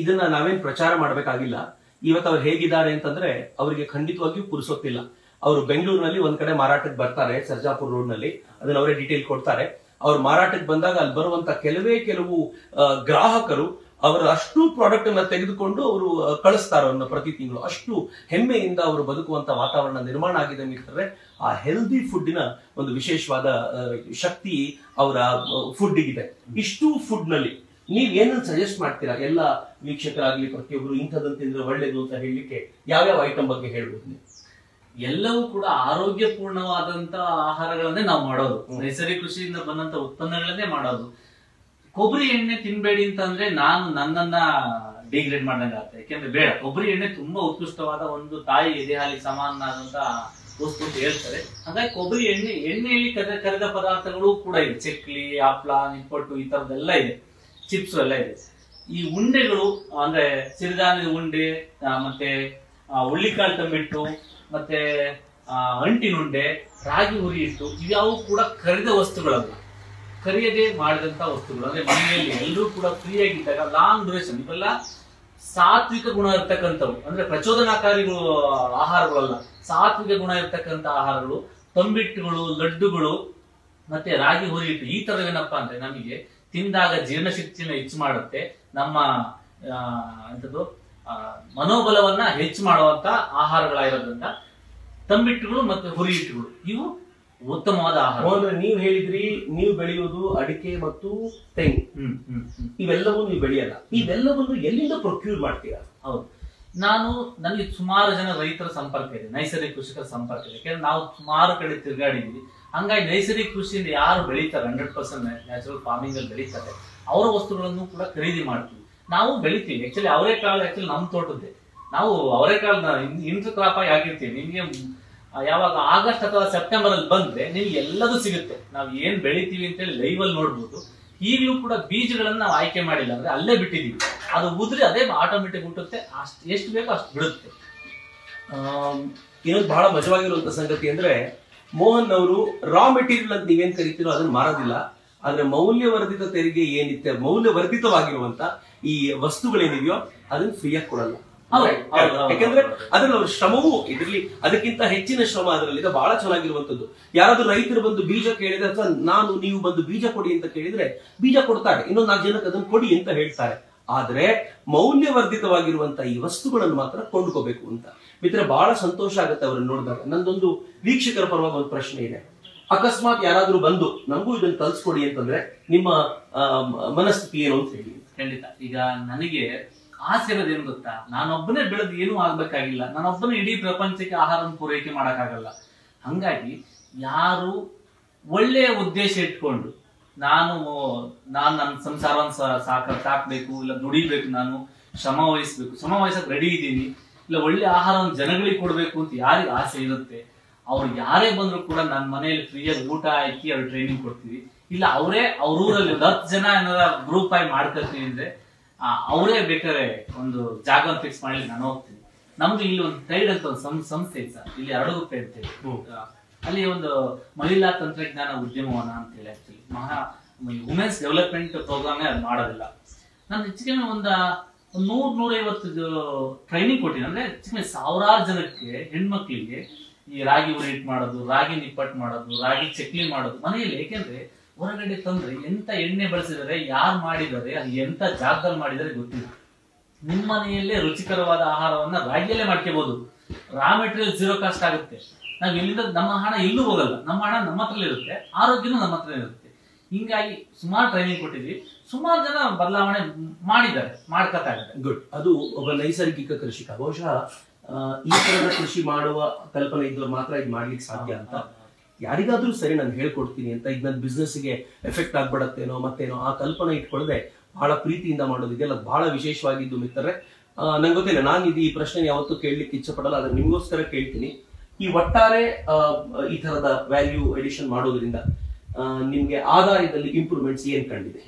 ಇದನ್ನ ನಾವೇನ್ ಪ್ರಚಾರ ಮಾಡ್ಬೇಕಾಗಿಲ್ಲ. ಇವತ್ತು ಅವ್ರು ಹೇಗಿದ್ದಾರೆ ಅಂತಂದ್ರೆ ಅವರಿಗೆ ಖಂಡಿತವಾಗಿಯೂ ಪುರುಸೊತ್ತಿಲ್ಲ. ಅವರು ಬೆಂಗಳೂರಿನಲ್ಲಿ ಒಂದ್ ಕಡೆ ಮಾರಾಟಕ್ಕೆ ಬರ್ತಾರೆ, ಸರ್ಜಾಪುರ್ ರೋಡ್ನಲ್ಲಿ ಅದನ್ನ ಅವರೇ ಡೀಟೇಲ್ ಕೊಡ್ತಾರೆ. ಅವ್ರು ಮಾರಾಟಕ್ಕೆ ಬಂದಾಗ ಅಲ್ಲಿ ಬರುವಂತ ಕೆಲವೇ ಕೆಲವು ಗ್ರಾಹಕರು ಅವರ ಅಷ್ಟು ಪ್ರಾಡಕ್ಟ್ ಅನ್ನ ತೆಗೆದುಕೊಂಡು ಅವರು ಕಳಿಸ್ತಾರೆ ಅವ್ರನ್ನ ಪ್ರತಿ ತಿಂಗಳು. ಅಷ್ಟು ಹೆಮ್ಮೆಯಿಂದ ಅವರು ಬದುಕುವಂತ ವಾತಾವರಣ ನಿರ್ಮಾಣ ಆಗಿದೆ ಮಿತ್ರರೆ. ಆ ಹೆಲ್ದಿ ಫುಡ್ಡಿನ ಒಂದು ವಿಶೇಷವಾದ ಶಕ್ತಿ ಅವರ ಫುಡ್ಡಿಗಿದೆ ಇಷ್ಟು ಫುಡ್ನಲ್ಲಿ ನೀವ್ ಏನನ್ನ ಸಜೆಸ್ಟ್ ಮಾಡ್ತೀರಾ? ಎಲ್ಲ ವೀಕ್ಷಕರಾಗ್ಲಿ ಪ್ರತಿಯೊಬ್ರು ಇಂಥದ್ದನ್ನು ತಿಂದ್ರೆ ಒಳ್ಳೇದು ಅಂತ ಹೇಳಲಿಕ್ಕೆ ಯಾವ್ಯಾವ ಐಟಮ್ ಬಗ್ಗೆ ಹೇಳ್ಬೋದು ನೀವು? ಎಲ್ಲವೂ ಕೂಡ ಆರೋಗ್ಯಪೂರ್ಣವಾದಂತ ಆಹಾರಗಳನ್ನೇ ನಾವು ಮಾಡೋದು. ನೈಸರ್ಗಿಕ ಕೃಷಿಯಿಂದ ಬಂದಂತ ಉತ್ಪನ್ನಗಳನ್ನೇ ಮಾಡೋದು. ಕೊಬ್ಬರಿ ಎಣ್ಣೆ ತಿನ್ಬೇಡಿ ಅಂತಂದ್ರೆ ನಾನು ನನ್ನನ್ನ ಡಿಗ್ರೇಡ್ ಮಾಡ್ದಂಗೆ ಆಗುತ್ತೆ ಯಾಕೆಂದ್ರೆ ಬೇಡ ಕೊಬ್ಬರಿ ಎಣ್ಣೆ ತುಂಬಾ ಉತ್ಕೃಷ್ಟವಾದ ಒಂದು ತಾಯಿ ಎದೆಹಾಲಿ ಹಾಲಿಗೆ ಸಮಾನವಾದಂತ ವಸ್ತು ಅಂತ ಹೇಳ್ತಾರೆ. ಹಾಗಾಗಿ ಕೊಬ್ಬರಿ ಎಣ್ಣೆ ಎಣ್ಣೆಯಲ್ಲಿ ಕರೆದ ಕರೆದ ಪದಾರ್ಥಗಳು ಕೂಡ ಇದೆ ಚಕ್ಲಿ ಹಪ್ಳ ನಿಪ್ಪಟ್ಟು ಈ ತರದೆಲ್ಲ ಇದೆ. ಚಿಪ್ಸ್ ಎಲ್ಲ ಇದೆ. ಈ ಉಂಡೆಗಳು, ಅಂದ್ರೆ ಸಿರಿಧಾನ್ಯದ ಉಂಡೆ ಮತ್ತೆ ಉಳ್ಳಿಕಾಳು ತಂಬಿಟ್ಟು ಮತ್ತೆ ಅಂಟಿನ ಉಂಡೆ, ರಾಗಿ ಹುರಿ ಹಿಟ್ಟು ಇವ್ಯಾವು ಕೂಡ ಕರಿದ ವಸ್ತುಗಳಲ್ಲ. ಕರಿಯದೆ ಮಾಡಿದಂತ ವಸ್ತುಗಳು. ಅಂದ್ರೆ ಮನೆಯಲ್ಲಿ ಎಲ್ಲರೂ ಕೂಡ ಫ್ರೀ ಆಗಿದ್ದಾಗ ಲಾಂಗ್ ಡ್ಯೂರೇಷನ್ ಇವೆಲ್ಲ ಸಾತ್ವಿಕ ಗುಣ ಇರ್ತಕ್ಕಂಥವು. ಅಂದ್ರೆ ಪ್ರಚೋದನಾಕಾರಿಗಳು ಆಹಾರಗಳಲ್ಲ. ಸಾತ್ವಿಕ ಗುಣ ಇರ್ತಕ್ಕಂಥ ಆಹಾರಗಳು, ತಂಬಿಟ್ಟುಗಳು, ಲಡ್ಡುಗಳು, ಮತ್ತೆ ರಾಗಿ ಹುರಿ ಹಿಟ್ಟು ಈ ತರವೇನಪ್ಪಾ ಅಂದ್ರೆ ನಮಗೆ ತಿಂದಾಗ ಜೀರ್ಣಶಕ್ತಿಯನ್ನ ಹೆಚ್ಚು ಮಾಡುತ್ತೆ. ನಮ್ಮ ಆ, ಮನೋಬಲವನ್ನ ಹೆಚ್ಚು ಮಾಡುವಂತ ಆಹಾರಗಳಾಗಿರೋದ್ರಿಂದ ತಂಬಿಟ್ಟುಗಳು ಮತ್ತೆ ಹುರಿ ಹಿಟ್ಟುಗಳು ಇವು ಉತ್ತಮವಾದ ಆಹಾರ ನೀವು ಹೇಳಿದ್ರಿ ನೀವು ಬೆಳೆಯುವುದು ಅಡಿಕೆ ಮತ್ತು ತೆಂಗು. ಹ್ಮ್ ಹ್ಮ್ ಹ್ಮ್. ಇವೆಲ್ಲವೂ ನೀವು ಬೆಳೆಯಲ್ಲ. ಇವೆಲ್ಲವನ್ನು ಎಲ್ಲಿಂದ ಪ್ರೊಕ್ಯೂರ್ ಮಾಡ್ತೀರಾ? ಹೌದು. ನಾನು ನನಗೆ ಸುಮಾರು ಜನ ರೈತರ ಸಂಪರ್ಕ ಇದೆ ನೈಸರ್ಗಿಕ ಕೃಷಿಕರ ಸಂಪರ್ಕ ಇದೆ. ಯಾಕಂದ್ರೆ ನಾವು ಸುಮಾರು ಕಡೆ ತಿರುಗಾಡಿದ್ವಿ ಹಂಗಾಗಿ ನೈಸರ್ಗಿಕ ಕೃಷಿಯಿಂದ ಯಾರು ಬೆಳೀತಾರೆ ಹಂಡ್ರೆಡ್ ಪರ್ಸೆಂಟ್ ನ್ಯಾಚುರಲ್ ಫಾರ್ಮಿಂಗ್ ಅಲ್ಲಿ ಬೆಳೀತಾರೆ. ಅವರ ವಸ್ತುಗಳನ್ನು ಕೂಡ ಖರೀದಿ ಮಾಡ್ತೀವಿ. ನಾವು ಬೆಳಿತೀವಿ. ಆಕ್ಚುಲಿ ಕಾಲ ಆಕ್ಚುಲಿ ನಮ್ಮ ತೋಟದ್ದೆ. ನಾವು ಅವರೆಕಾಳನ್ನ ಇಂಟರ್ ಕ್ರಾಪ್ ಆಗಿ ಆಗಿರ್ತೀವಿ ನಿಮಗೆ ಯಾವಾಗ ಆಗಸ್ಟ್ ಅಥವಾ ಸೆಪ್ಟೆಂಬರ್ ಅಲ್ಲಿ ಬಂದ್ರೆ ನಿಮ್ಗೆ ಎಲ್ಲದೂ ಸಿಗುತ್ತೆ. ನಾವು ಏನ್ ಬೆಳಿತೀವಿ ಅಂತೇಳಿ ಲೈವ್ ಅಲ್ಲಿ ನೋಡ್ಬೋದು. ಈಗಲೂ ಕೂಡ ಬೀಜಗಳನ್ನ ನಾವು ಆಯ್ಕೆ ಮಾಡಿಲ್ಲ. ಅಂದ್ರೆ ಅಲ್ಲೇ ಬಿಟ್ಟಿದೀವಿ. ಅದು ಉದ್ರಿ ಅದೇ ಆಟೋಮೆಟಿಕ್ ಹುಟ್ಟುತ್ತೆ. ಅಷ್ಟು, ಎಷ್ಟು ಬೇಕೋ ಅಷ್ಟು ಬಿಡುತ್ತೆ. ಇನ್ನೊಂದು ಬಹಳ ಮಜವಾಗಿರುವಂತ ಸಂಗತಿ ಅಂದ್ರೆ ಮೋಹನ್ ಅವರು ರಾ ಮೆಟೀರಿಯಲ್ ಅಂತ ನೀವೇನ್ ಕರಿತೀರೋ ಅದನ್ನ ಮಾರೋದಿಲ್ಲ. ಆದ್ರೆ ಮೌಲ್ಯವರ್ಧಿತ ತೆರಿಗೆ ಏನಿತ್ತೆ ಮೌಲ್ಯವರ್ಧಿತವಾಗಿರುವಂತ ಈ ವಸ್ತುಗಳೇನಿದೆಯೋ ಅದನ್ನ ಫ್ರೀಯಾಗಿ ಕೊಡಲ್ಲ. ಯಾಕಂದ್ರೆ. ಅದ್ರಲ್ಲಿ ಅವ್ರ ಶ್ರಮವೂ ಇದರಲ್ಲಿ ಅದಕ್ಕಿಂತ ಹೆಚ್ಚಿನ ಶ್ರಮ ಅದರಲ್ಲಿ ಇದೆ ಬಹಳ ಚೆನ್ನಾಗಿರುವಂತದ್ದು ಯಾರಾದ್ರೂ ರೈತರು ಬಂದು ಬೀಜ ಕೇಳಿದ್ರೆ ಅಥವಾ ನಾನು ನೀವು ಬಂದು ಬೀಜ ಕೊಡಿ ಅಂತ ಕೇಳಿದ್ರೆ ಬೀಜ ಕೊಡ್ತಾರೆ. ಇನ್ನೊಂದು ನಾಲ್ಕು ಜನಕ್ಕೆ ಅದನ್ನ ಕೊಡಿ ಅಂತ ಹೇಳ್ತಾರೆ. ಆದ್ರೆ ಮೌಲ್ಯವರ್ಧಿತವಾಗಿರುವಂತಹ ಈ ವಸ್ತುಗಳನ್ನು ಮಾತ್ರ ಕೊಂಡ್ಕೋಬೇಕು ಅಂತ. ಮಿತ್ರ ಬಹಳ ಸಂತೋಷ ಆಗುತ್ತೆ ಅವರನ್ನು ನೋಡಿದಾಗ. ನಂದೊಂದು ವೀಕ್ಷಕರ ಪರವಾಗಿ ಒಂದು ಪ್ರಶ್ನೆ ಇದೆ. ಅಕಸ್ಮಾತ್ ಯಾರಾದ್ರೂ ಬಂದು ನಮಗೂ ಇದನ್ನ ಕಲ್ಸ್ಕೊಡಿ ಅಂತಂದ್ರೆ ನಿಮ್ಮ ಮನಸ್ಥಿತಿ ಏನು ಅಂತ ಹೇಳಿ. ಖಂಡಿತ. ಈಗ ನನಗೆ ಆಸೆ ಇರೋದೇನು ಗೊತ್ತಾ? ನಾನೊಬ್ಬನೇ ಬೆಳೆದು ಏನೂ ಆಗ್ಬೇಕಾಗಿಲ್ಲ. ನಾನೊಬ್ಬನೇ ಇಡೀ ಪ್ರಪಂಚಕ್ಕೆ ಆಹಾರವನ್ನು ಪೂರೈಕೆ ಮಾಡೋಕ್ಕಾಗಲ್ಲ. ಹಂಗಾಗಿ ಯಾರು ಒಳ್ಳೆಯ ಉದ್ದೇಶ ಇಟ್ಕೊಂಡು ನಾನು ನಾನು ನನ್ನ ಸಂಸಾರವನ್ನು ಸಾಕ ಸಾಕ್ಬೇಕು ಇಲ್ಲ ದುಡಿಬೇಕು ನಾನು ಶ್ರಮ ವಹಿಸ್ಬೇಕು. ಶ್ರಮ ವಹಿಸಕ್ ರೆಡಿ ಇದ್ದೀನಿ. ಇಲ್ಲ ಒಳ್ಳೆ ಆಹಾರವನ್ನು ಜನಗಳಿಗೆ ಕೊಡಬೇಕು ಅಂತ ಯಾರಿಗೆ ಆಸೆ ಇರುತ್ತೆ. ಅವ್ರು ಯಾರೇ ಬಂದ್ರು ಕೂಡ ನನ್ನ ಮನೆಯಲ್ಲಿ ಫ್ರೀಯಾಗಿ ಊಟ ಹಾಕಿ ಅವ್ರು ಟ್ರೈನಿಂಗ್ ಕೊಡ್ತೀವಿ. ಇಲ್ಲ ಅವರೇ ಅವ್ರ ಊರಲ್ಲಿ ಒಂದು ಹತ್ತು ಜನ ಏನಾರ ಗ್ರೂಪ್ ಆಗಿ ಮಾಡ್ಕೊಳ್ತೀವಿ ಅಂದ್ರೆ ಅವರೇ ಬೇಕಾದ್ರೆ ಒಂದು ಜಾಗ ಫಿಕ್ಸ್ ಮಾಡ್ಲಿಕ್ಕೆ ನಾನು ಹೋಗ್ತೀನಿ. ನಮ್ದು ಇಲ್ಲಿ ಒಂದು ಟೈಡ್ ಅಂತ ಒಂದು ಸಂಸ್ಥೆ ಇದೆ ಸರ್. ಇಲ್ಲಿ ಅಂತ ಆ, ಅಲ್ಲಿ ಒಂದು ಮಹಿಳಾ ತಂತ್ರಜ್ಞಾನ ಉದ್ಯಮವನ ಅಂತ ಹೇಳಿ ಆಕ್ಚುಲಿ ಮಹಾ ವುಮೆನ್ಸ್ ಡೆವಲಪ್ಮೆಂಟ್ ಪ್ರೋಗ್ರಾಮೇ ಅದು ಮಾಡೋದಿಲ್ಲ. ನಾನು ಹೆಚ್ಚಿಗೆ ಒಂದ ಒಂದ್ ನೂರ್, ನೂರೈವತ್ತು ಟ್ರೈನಿಂಗ್ ಕೊಟ್ಟಿನಿ. ಅಂದ್ರೆ ಹೆಚ್ಚಿಗೆ ಸಾವಿರಾರು ಜನಕ್ಕೆ, ಹೆಣ್ಮಕ್ಳಿಗೆ ಈ ರಾಗಿ ಉರಿಟ್ ಮಾಡೋದು, ರಾಗಿ ನಿಪ್ಪಟ್ಟು ಮಾಡೋದು, ರಾಗಿ ಚಕ್ಲಿ ಮಾಡೋದು ಮನೆಯಲ್ಲಿ. ಏಕೆಂದ್ರೆ ಹೊರಗಡೆ ತಂದ್ರೆ ಎಂತ ಎಣ್ಣೆ ಬಳಸಿದರೆ, ಯಾರು ಮಾಡಿದರೆ, ಅದು ಎಂತ ಜಾಗದಲ್ಲಿ ಮಾಡಿದರೆ ಗೊತ್ತಿಲ್ಲ. ನಿಮ್ಮ ಮನೆಯಲ್ಲೇ ರುಚಿಕರವಾದ ಆಹಾರವನ್ನ ರಾಗಿಯಲ್ಲೇ ಮಾಡ್ಕೋಬಹುದು ರಾ ಮೆಟೀರಿಯಲ್ ಜೀರೋ ಕಾಸ್ಟ್ ಆಗುತ್ತೆ. ನಾವ್ ಎಲ್ಲಿಂದ ನಮ್ಮ ಹಣ ಎಲ್ಲೂ ಹೋಗಲ್ಲ. ನಮ್ಮ ಹಣ ನಮ್ಮ ಹತ್ರಲ್ಲೇ ಇರುತ್ತೆ. ಆರೋಗ್ಯನೂ ನಮ್ಮ ಹತ್ರ ಇರುತ್ತೆ. ಹಿಂಗಾಗಿ ಸುಮಾರು ಟ್ರೈನಿಂಗ್ ಕೊಟ್ಟಿದ್ವಿ. ಸುಮಾರು ಜನ ಬದಲಾವಣೆ ಮಾಡಿದ್ದಾರೆ ಮಾಡ್ಕೊತಾ ಇದ್ದಾರೆ. ಗುಡ್ ಅದು ಒಬ್ಬ ನೈಸರ್ಗಿಕ ಕೃಷಿಕ ಬಹುಶಃ ಈ ತರದ ಕೃಷಿ ಮಾಡುವ ಕಲ್ಪನೆ ಇದ್ದವ್ರು ಮಾತ್ರ ಇದು ಮಾಡ್ಲಿಕ್ಕೆ ಸಾಧ್ಯ ಅಂತ. ಯಾರಿಗಾದ್ರೂ ಸರಿ ನಾನು ಹೇಳ್ಕೊಡ್ತೀನಿ ಅಂತ ಇದು ನನ್ನ ಬಿಸ್ನೆಸ್ಗೆ ಎಫೆಕ್ಟ್ ಆಗ್ಬಿಡತ್ತೇನೋ ಮತ್ತೇನೋ ಆ ಕಲ್ಪನೆ ಇಟ್ಕೊಳ್ಳದೆ ಬಹಳ ಪ್ರೀತಿಯಿಂದ ಮಾಡೋದಿದೆಯಲ್ಲ ಬಹಳ ವಿಶೇಷವಾಗಿದ್ದು ಮಿತ್ರರೆ. ನಂಗೆ ಗೊತ್ತಿಲ್ಲ ನಾನು ಇದು ಈ ಪ್ರಶ್ನೆ ಯಾವತ್ತೂ ಕೇಳಲಿಕ್ಕೆ ಇಚ್ಛೆ ಪಡಲ್ಲ ಆದ್ರೆ ನಿಮಗೋಸ್ಕರ ಕೇಳ್ತೀನಿ. ಈ ಒಟ್ಟಾರೆ ಈ ತರದ ವ್ಯಾಲ್ಯೂ ಎಡಿಷನ್ ಮಾಡೋದ್ರಿಂದ ನಿಮ್ಗೆ ಆದಾಯದಲ್ಲಿ ಇಂಪ್ರೂವ್ಮೆಂಟ್ಸ್ ಏನ್ ಕಂಡಿದೆ?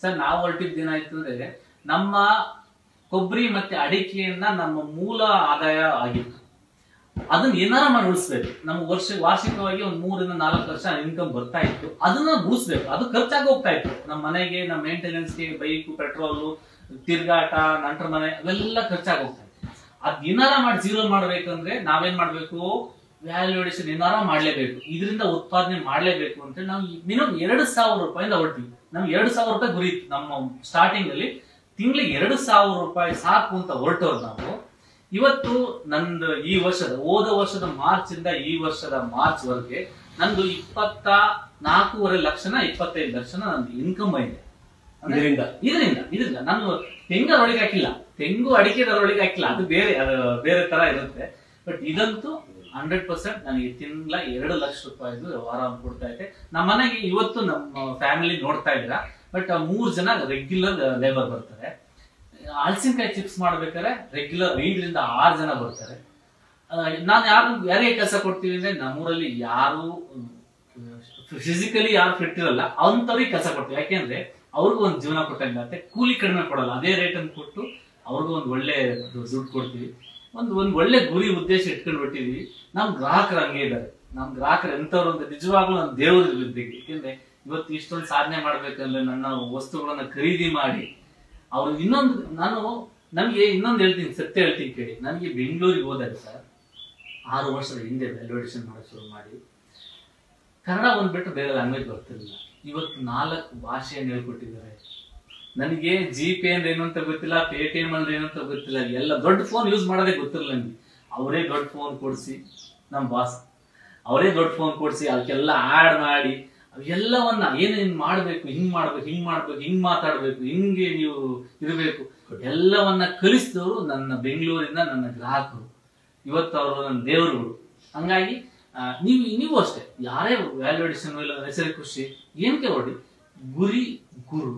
ಸರ್, ನಾವು ಹೊರಟಿದ್ದು ಏನಾಯ್ತು ಅಂದ್ರೆ ನಮ್ಮ ಕೊಬ್ಬರಿ ಮತ್ತೆ ಅಡಿಕೆಯನ್ನ ನಮ್ಮ ಮೂಲ ಆದಾಯ ಆಗಿತ್ತು. ಅದನ್ನ ಏನಾರ ಮಾಡಿ ಉಳಿಸ್ಬೇಕು. ನಮ್ಮ ವರ್ಷ, ವಾರ್ಷಿಕವಾಗಿ ಒಂದ್ ಮೂರಿಂದ ನಾಲ್ಕು ವರ್ಷ ಇನ್ಕಮ್ ಬರ್ತಾ ಇತ್ತು. ಅದನ್ನ ಉಳಿಸ್ಬೇಕು. ಅದು ಖರ್ಚಾಗಿ ಹೋಗ್ತಾ ಇತ್ತು. ನಮ್ಮ ಮನೆಗೆ, ನಮ್ಮ ಮೇಂಟೆನೆನ್ಸ್ಗೆ ಬೈಕ್ ಪೆಟ್ರೋಲು ತಿರ್ಗಾಟ, ನಂಟರ ಮನೆ, ಅವೆಲ್ಲ ಖರ್ಚಾಗಿ ಹೋಗ್ತಾ ಅದ್ ಏನಾರ ಮಾಡಿ ಜೀರೋ ಮಾಡ್ಬೇಕಂದ್ರೆ ನಾವೇನ್ ಮಾಡ್ಬೇಕು? ವ್ಯಾಲ್ಯೂಡೇಷನ್ ಏನಾರ ಮಾಡ್ಲೇಬೇಕು. ಇದರಿಂದ ಉತ್ಪಾದನೆ ಮಾಡ್ಲೇಬೇಕು ಅಂತ ನಾವು ಮಿನಿಮಮ್ ಎರಡು ಸಾವಿರ ರೂಪಾಯಿಂದ ಹೊಡ್ತೀವಿ ನಮ್ಗೆ ಎರಡು ಸಾವಿರ ರೂಪಾಯಿ ಗುರಿ ಇತ್ತು ನಮ್ಮ ಸ್ಟಾರ್ಟಿಂಗ್ ಅಲ್ಲಿ ತಿಂಗಳಿಗೆ ಎರಡು ಸಾವಿರ ರೂಪಾಯಿ ಸಾಕು ಅಂತ ಹೊರಟವ್ರು ನಾವು. ಇವತ್ತು ನಂದು ಈ ವರ್ಷದ ಹೋದ ವರ್ಷದ ಮಾರ್ಚ್ ಇಂದ ಈ ವರ್ಷದ ಮಾರ್ಚ್ ವರೆಗೆ ನಂದು ಇಪ್ಪತ್ತ ನಾಲ್ಕೂವರೆ ಲಕ್ಷನ ಇಪ್ಪತ್ತೈದು ಲಕ್ಷನ ನಂದು ಇನ್ಕಮ್ ಇದೆ ಇದರಿಂದ. ಇದರಿಂದ ಇದರಿಂದ. ನಾನು ತೆಂಗರೊಳಗೆ ಹಾಕಿಲ್ಲ. ತೆಂಗು ಅಡಿಕೆ ಅದರೊಳಗೆ ಹಾಕಿಲ್ಲ. ಅದು ಬೇರೆ ಅದು ಬೇರೆ ತರ ಇರುತ್ತೆ. ಬಟ್ ಇದಂತೂ ಹಂಡ್ರೆಡ್ ಪರ್ಸೆಂಟ್ ನನಗೆ ತಿಂಗಳ ಎರಡು ಲಕ್ಷ ರೂಪಾಯಿದು ವ್ಯವಹಾರ ಕೊಡ್ತಾ ಇದೆ. ನಮ್ಮ ಮನೆಗೆ ಇವತ್ತು ನಮ್ಮ ಫ್ಯಾಮಿಲಿ ನೋಡ್ತಾ ಇದ್ದೀರಾ ಬಟ್ ಮೂರ್ ಜನ ರೆಗ್ಯುಲರ್ ಲೇಬರ್ ಬರ್ತಾರೆ. ಹಲಸಿನಕಾಯಿ ಚಿಪ್ಸ್ ಮಾಡ್ಬೇಕಾದ್ರೆ ರೆಗ್ಯುಲರ್ ಐದರಿಂದ ಆರು ಜನ ಬರ್ತಾರೆ. ನಾನು ಯಾರು, ಯಾರಿಗೆ ಕೆಲಸ ಕೊಡ್ತೀವಿ ಅಂದ್ರೆ ನಮ್ಮೂರಲ್ಲಿ ಯಾರು ಫಿಸಿಕಲಿ ಯಾರು ಫಿಟ್ ಇರಲ್ಲ. ಅಂತವ್ರಿಗೆ ಕೆಲಸ ಕೊಡ್ತೀವಿ. ಯಾಕೆಂದ್ರೆ ಅವ್ರಿಗೂ ಒಂದು ಜೀವನ ಕೊಟ್ಟಂಗಾಗುತ್ತೆ. ಕೂಲಿ ಕಡಿಮೆ ಕೊಡಲ್ಲ. ಅದೇ ರೇಟ್ ಅನ್ನು ಕೊಟ್ಟು ಅವ್ರಿಗೂ ಒಂದು ಒಳ್ಳೆ ದುಡ್ಡು ಕೊಡ್ತೀವಿ. ಒಂದು ಒಂದು ಒಳ್ಳೆ ಗುರಿ ಉದ್ದೇಶ ಇಟ್ಕೊಂಡು ಬಿಟ್ಟಿದ್ವಿ ನಮ್ ಗ್ರಾಹಕರು ಹಂಗೆ ಇದ್ದಾರೆ. ನಮ್ಮ ಗ್ರಾಹಕರು ಎಂಥವ್ರು ಅಂತ ನಿಜವಾಗ್ಲೂ ನಮ್ಮ ದೇವ್ರ ಬಿದ್ದಿಗೆ ಯಾಕೆಂದ್ರೆ ಇವತ್ತು ಇಷ್ಟೊಂದು ಸಾಧನೆ ಮಾಡ್ಬೇಕಂದ್ರೆ ನನ್ನ ವಸ್ತುಗಳನ್ನ ಖರೀದಿ ಮಾಡಿ. ಅವ್ರು ಇನ್ನೊಂದು, ನಾನು ನಮ್ಗೆ ಇನ್ನೊಂದು ಹೇಳ್ತೀನಿ, ಸತ್ಯ ಹೇಳ್ತೀನಿ ಕೇಳಿ. ನನಗೆ ಬೆಂಗಳೂರಿಗೆ ಹೋದಾಗ ಸರ್, ಆರು ವರ್ಷದ ಹಿಂದೆ ವ್ಯಾಲ್ಯೂಡೇಷನ್ ಮಾಡೋಕೆ ಶುರು ಮಾಡಿ. ಕನ್ನಡ ಒಂದ್ ಬಿಟ್ಟು ಬೇರೆ ಲ್ಯಾಂಗ್ವೇಜ್ ಬರ್ತಿರಲಿಲ್ಲ. ಇವತ್ತು ನಾಲ್ಕು ಭಾಷೆಯನ್ನು ಹೇಳ್ಕೊಟ್ಟಿದ್ದಾರೆ. ನನಗೆ ಜಿ ಪೇ ಅಂದ್ರೆ ಏನು ಅಂತ ಗೊತ್ತಿಲ್ಲ ಪೇಟಿಎಂ ಅಂದ್ರೆ ಏನು ಅಂತ ಗೊತ್ತಿಲ್ಲ, ಎಲ್ಲ ದೊಡ್ಡ ಫೋನ್ ಯೂಸ್ ಮಾಡೋದೇ ಗೊತ್ತಿರಲಿಲ್ಲ ನನಗೆ ಅವರೇ ದೊಡ್ಡ ಫೋನ್ ಕೊಡಿಸಿ ನಮ್ಮ ಬಾಸ್ ಅವರೇ ದೊಡ್ಡ ಫೋನ್ ಕೊಡಿಸಿ, ಅದಕ್ಕೆಲ್ಲ ಆ್ಯಡ್ ಮಾಡಿ, ಅವೆಲ್ಲವನ್ನ ಹಿಂಗೆ ಮಾಡಬೇಕು ಹಿಂಗೆ ಮಾಡಬೇಕು ಹಿಂಗೆ ಮಾಡಬೇಕು, ಹಿಂಗೆ ಮಾತಾಡಬೇಕು, ಹಿಂಗೆ ನೀವು ಇರಬೇಕು, ಎಲ್ಲವನ್ನ ಕಲಿಸಿದವರು ನನ್ನ ಬೆಂಗಳೂರಿಂದ ನನ್ನ ಗ್ರಾಹಕರು. ಇವತ್ತು ಅವರು ನನ್ನ ದೇವರುಗಳು. ಹಂಗಾಗಿ ನೀವು ನೀವು ಅಷ್ಟೇ. ಯಾರೇ ವ್ಯಾಲ್ಯೂಡೇಷನ್ ಇಲ್ಲ ಹೆಸರು ಖುಷಿ. ಏನಕ್ಕೆ ನೋಡಿ ಗುರಿ ಗುರು.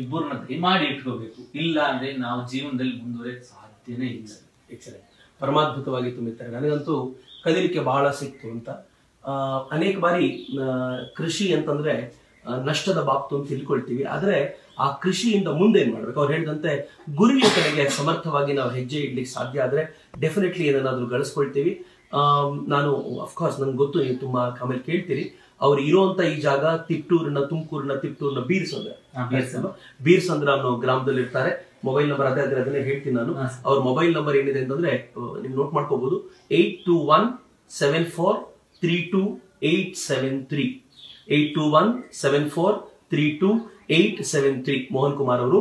ಇಬ್ಬರನ್ನ ದಯಮಾಡಿ ಇಟ್ಕೋಬೇಕು. ಇಲ್ಲ ಅಂದ್ರೆ ನಾವು ಜೀವನದಲ್ಲಿ ಮುಂದುವರೆಯಕ್ಕೆ ಸಾಧ್ಯನೇ ಇಲ್ಲ. ಎಕ್ಸಲೆಂಟ್ ಪರಮಾದ್ಭುತವಾಗಿ ತುಂಬಿತ್ತಾರೆ ನನಗಂತೂ ಕಲಿಲಿಕ್ಕೆ ಬಹಳ ಸಿಕ್ತು ಅಂತ. ಅನೇಕ ಬಾರಿ ಕೃಷಿ ಅಂತಂದ್ರೆ ನಷ್ಟದ ಬಾಪ್ತು ಅಂತ ತಿಳ್ಕೊಳ್ತೀವಿ. ಆದ್ರೆ ಆ ಕೃಷಿಯಿಂದ ಮುಂದೆ ಏನ್ ಮಾಡ್ಬೇಕು? ಅವ್ರು ಹೇಳಿದಂತೆ ಗುರಿಯ ಕಡೆಗೆ ಸಮರ್ಥವಾಗಿ ನಾವು ಹೆಜ್ಜೆ ಇಡ್ಲಿಕ್ಕೆ ಸಾಧ್ಯ ಆದ್ರೆ ಡೆಫಿನೆಟ್ಲಿ ಏನನ್ನಾದ್ರೂ ಗಳಿಸ್ಕೊಳ್ತೀವಿ. ನಾನು ಅಫ್ಕೋರ್ಸ್ ನನ್ಗೆ ಗೊತ್ತು, ನೀವು ತುಂಬಾ ಆಮೇಲೆ ಕೇಳ್ತೀರಿ. ಅವ್ರು ಇರುವಂತ ಈ ಜಾಗ ತಿಪ್ಟೂರಿನ ತುಮಕೂರಿನ ತಿಪ್ಟೂರಿನ ಬೀರ್ಸಂದ್ರ. ಬೀರ್ಸಂದ್ರ. ಅನ್ನೋ ಗ್ರಾಮದಲ್ಲಿ ಇರ್ತಾರೆ ಮೊಬೈಲ್ ನಂಬರ್ ಅದೇ ಅದ್ರ ಅದನ್ನೇ ಹೇಳ್ತೀನಿ ನಾನು. ಅವ್ರ ಮೊಬೈಲ್ ನಂಬರ್ ಏನಿದೆ ಅಂತಂದ್ರೆ ನೀವು ನೋಟ್ ಮಾಡ್ಕೋಬಹುದು eight two one seven four three two eight seven three eight two one seven four three two eight seven three Mohan Kumar ಅವರು.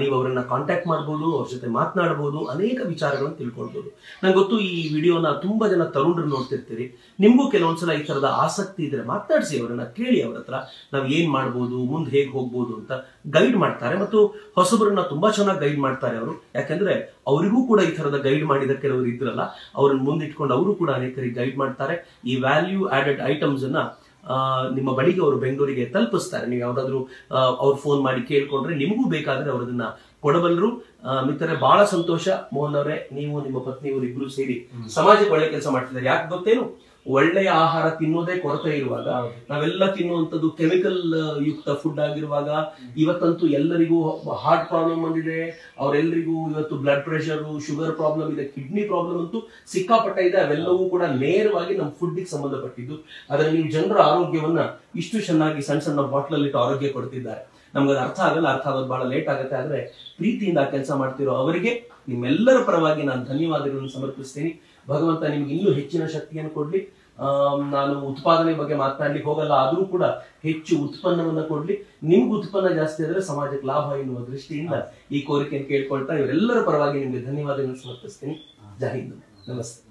ನೀವು ಅವರನ್ನ ಕಾಂಟ್ಯಾಕ್ಟ್ ಮಾಡ್ಬೋದು, ಅವ್ರ ಜೊತೆ ಮಾತನಾಡಬಹುದು ಅನೇಕ ವಿಚಾರಗಳನ್ನು ತಿಳ್ಕೊಳ್ಬಹುದು ನಂಗೆ ಗೊತ್ತು ಈ ವಿಡಿಯೋನ ತುಂಬಾ ಜನ ತರುಣರು ನೋಡ್ತಿರ್ತೀರಿ. ನಿಮ್ಗೂ ಕೆಲವೊಂದ್ಸಲ ಈ ತರದ ಆಸಕ್ತಿ ಇದ್ರೆ ಮಾತನಾಡಿಸಿ ಅವರನ್ನ, ಕೇಳಿ ಅವ್ರ ಹತ್ರ ನಾವು ಏನ್ ಮಾಡ್ಬೋದು, ಮುಂದೆ ಹೇಗೆ ಹೋಗ್ಬೋದು ಅಂತ ಗೈಡ್ ಮಾಡ್ತಾರೆ. ಮತ್ತು ಹೊಸಬರನ್ನ ತುಂಬಾ ಚೆನ್ನಾಗಿ ಗೈಡ್ ಮಾಡ್ತಾರೆ ಅವರು. ಯಾಕಂದ್ರೆ ಅವರಿಗೂ ಕೂಡ ಈ ತರದ ಗೈಡ್ ಮಾಡಿದ ಕೆಲವರು ಇದ್ರಲ್ಲ, ಅವ್ರನ್ನ ಮುಂದಿಟ್ಕೊಂಡು ಅವರು ಕೂಡ ಅನೇಕರಿಗೆ ಗೈಡ್ ಮಾಡ್ತಾರೆ. ಈ ವ್ಯಾಲ್ಯೂ ಆಡೆಡ್ ಐಟಮ್ಸ್ ಅನ್ನ ನಿಮ್ಮ ಬಳಿಗೆ ಅವರು ಬೆಂಗಳೂರಿಗೆ ತಲುಪಿಸ್ತಾರೆ. ನೀವು ಯಾವ್ದಾದ್ರು ಅವ್ರು ಫೋನ್ ಮಾಡಿ ಕೇಳ್ಕೊಂಡ್ರೆ ನಿಮಗೂ ಬೇಕಾದ್ರೆ ಅವ್ರದನ್ನ ಕೊಡಬಲ್ಲರು. ಮಿತ್ರರೆ ಬಹಳ ಸಂತೋಷ. ಮೋಹನ್ ಅವರೇ ನೀವು ನಿಮ್ಮ ಪತ್ನಿಯವರು ಇಬ್ರು ಸೇರಿ ಸಮಾಜಕ್ಕೆ ಒಳ್ಳೆ ಕೆಲಸ ಮಾಡ್ತಿದ್ದಾರೆ. ಯಾಕೆ ಗೊತ್ತೇನು? ಒಳ್ಳೆಯ ಆಹಾರ ತಿನ್ನೋದೇ ಕೊರತೆ ಇರುವಾಗ ನಾವೆಲ್ಲ ತಿನ್ನುವಂಥದ್ದು ಕೆಮಿಕಲ್ ಯುಕ್ತ ಫುಡ್ ಆಗಿರುವಾಗ ಇವತ್ತಂತೂ ಎಲ್ಲರಿಗೂ ಹಾರ್ಟ್ ಪ್ರಾಬ್ಲಮ್ ಬಂದಿದೆ ಅವರೆಲ್ಲರಿಗೂ ಇವತ್ತು ಬ್ಲಡ್ ಪ್ರೆಷರು ಶುಗರ್ ಪ್ರಾಬ್ಲಮ್ ಇದೆ ಕಿಡ್ನಿ ಪ್ರಾಬ್ಲಮ್ ಅಂತೂ ಸಿಕ್ಕಾಪಟ್ಟೆ ಇದೆ ಅವೆಲ್ಲವೂ ಕೂಡ ನೇರವಾಗಿ ನಮ್ಮ ಫುಡ್ ಸಂಬಂಧಪಟ್ಟಿದ್ದು. ಆದ್ರೆ ನೀವು ಜನರ ಆರೋಗ್ಯವನ್ನ ಇಷ್ಟು ಚೆನ್ನಾಗಿ ಸಣ್ಣ ಸಣ್ಣ ಬಾಟ್ಲಲ್ಲಿ ಇಟ್ಟು ಆರೋಗ್ಯ ಕೊಡ್ತಿದ್ದಾರೆ. ನಮ್ಗೆ ಅದು ಅರ್ಥ ಆಗಲ್ಲ ಅರ್ಥ ಆಗೋದು ಬಹಳ ಲೇಟ್ ಆಗುತ್ತೆ ಆದ್ರೆ ಪ್ರೀತಿಯಿಂದ ಕೆಲಸ ಮಾಡ್ತಿರೋ ಅವರಿಗೆ ನಿಮ್ಮೆಲ್ಲರ ಪರವಾಗಿ ನಾನು ಧನ್ಯವಾದಗಳನ್ನು ಸಮರ್ಪಿಸ್ತೀನಿ. ಭಗವಂತ ನಿಮ್ಗೆ ಇನ್ನೂ ಹೆಚ್ಚಿನ ಶಕ್ತಿಯನ್ನು ಕೊಡ್ಲಿ. ನಾನು ಉತ್ಪಾದನೆ ಬಗ್ಗೆ ಮಾತನಾಡ್ಲಿಕ್ಕೆ ಹೋಗಲ್ಲ, ಆದ್ರೂ ಕೂಡ ಹೆಚ್ಚು ಉತ್ಪನ್ನವನ್ನ ಕೊಡ್ಲಿ. ನಿಮ್ಗೆ ಉತ್ಪನ್ನ ಜಾಸ್ತಿ ಆದ್ರೆ ಸಮಾಜಕ್ಕೆ ಲಾಭ ಎನ್ನುವ ದೃಷ್ಟಿಯಿಂದ ಈ ಕೋರಿಕೆಯನ್ನು ಕೇಳ್ಕೊಳ್ತಾ ಇವರೆಲ್ಲರ ಪರವಾಗಿ ನಿಮಗೆ ಧನ್ಯವಾದಗಳನ್ನು ಸಮರ್ಪಿಸ್ತೀನಿ. ಜೈ ಹಿಂದ್. ನಮಸ್ತೆ.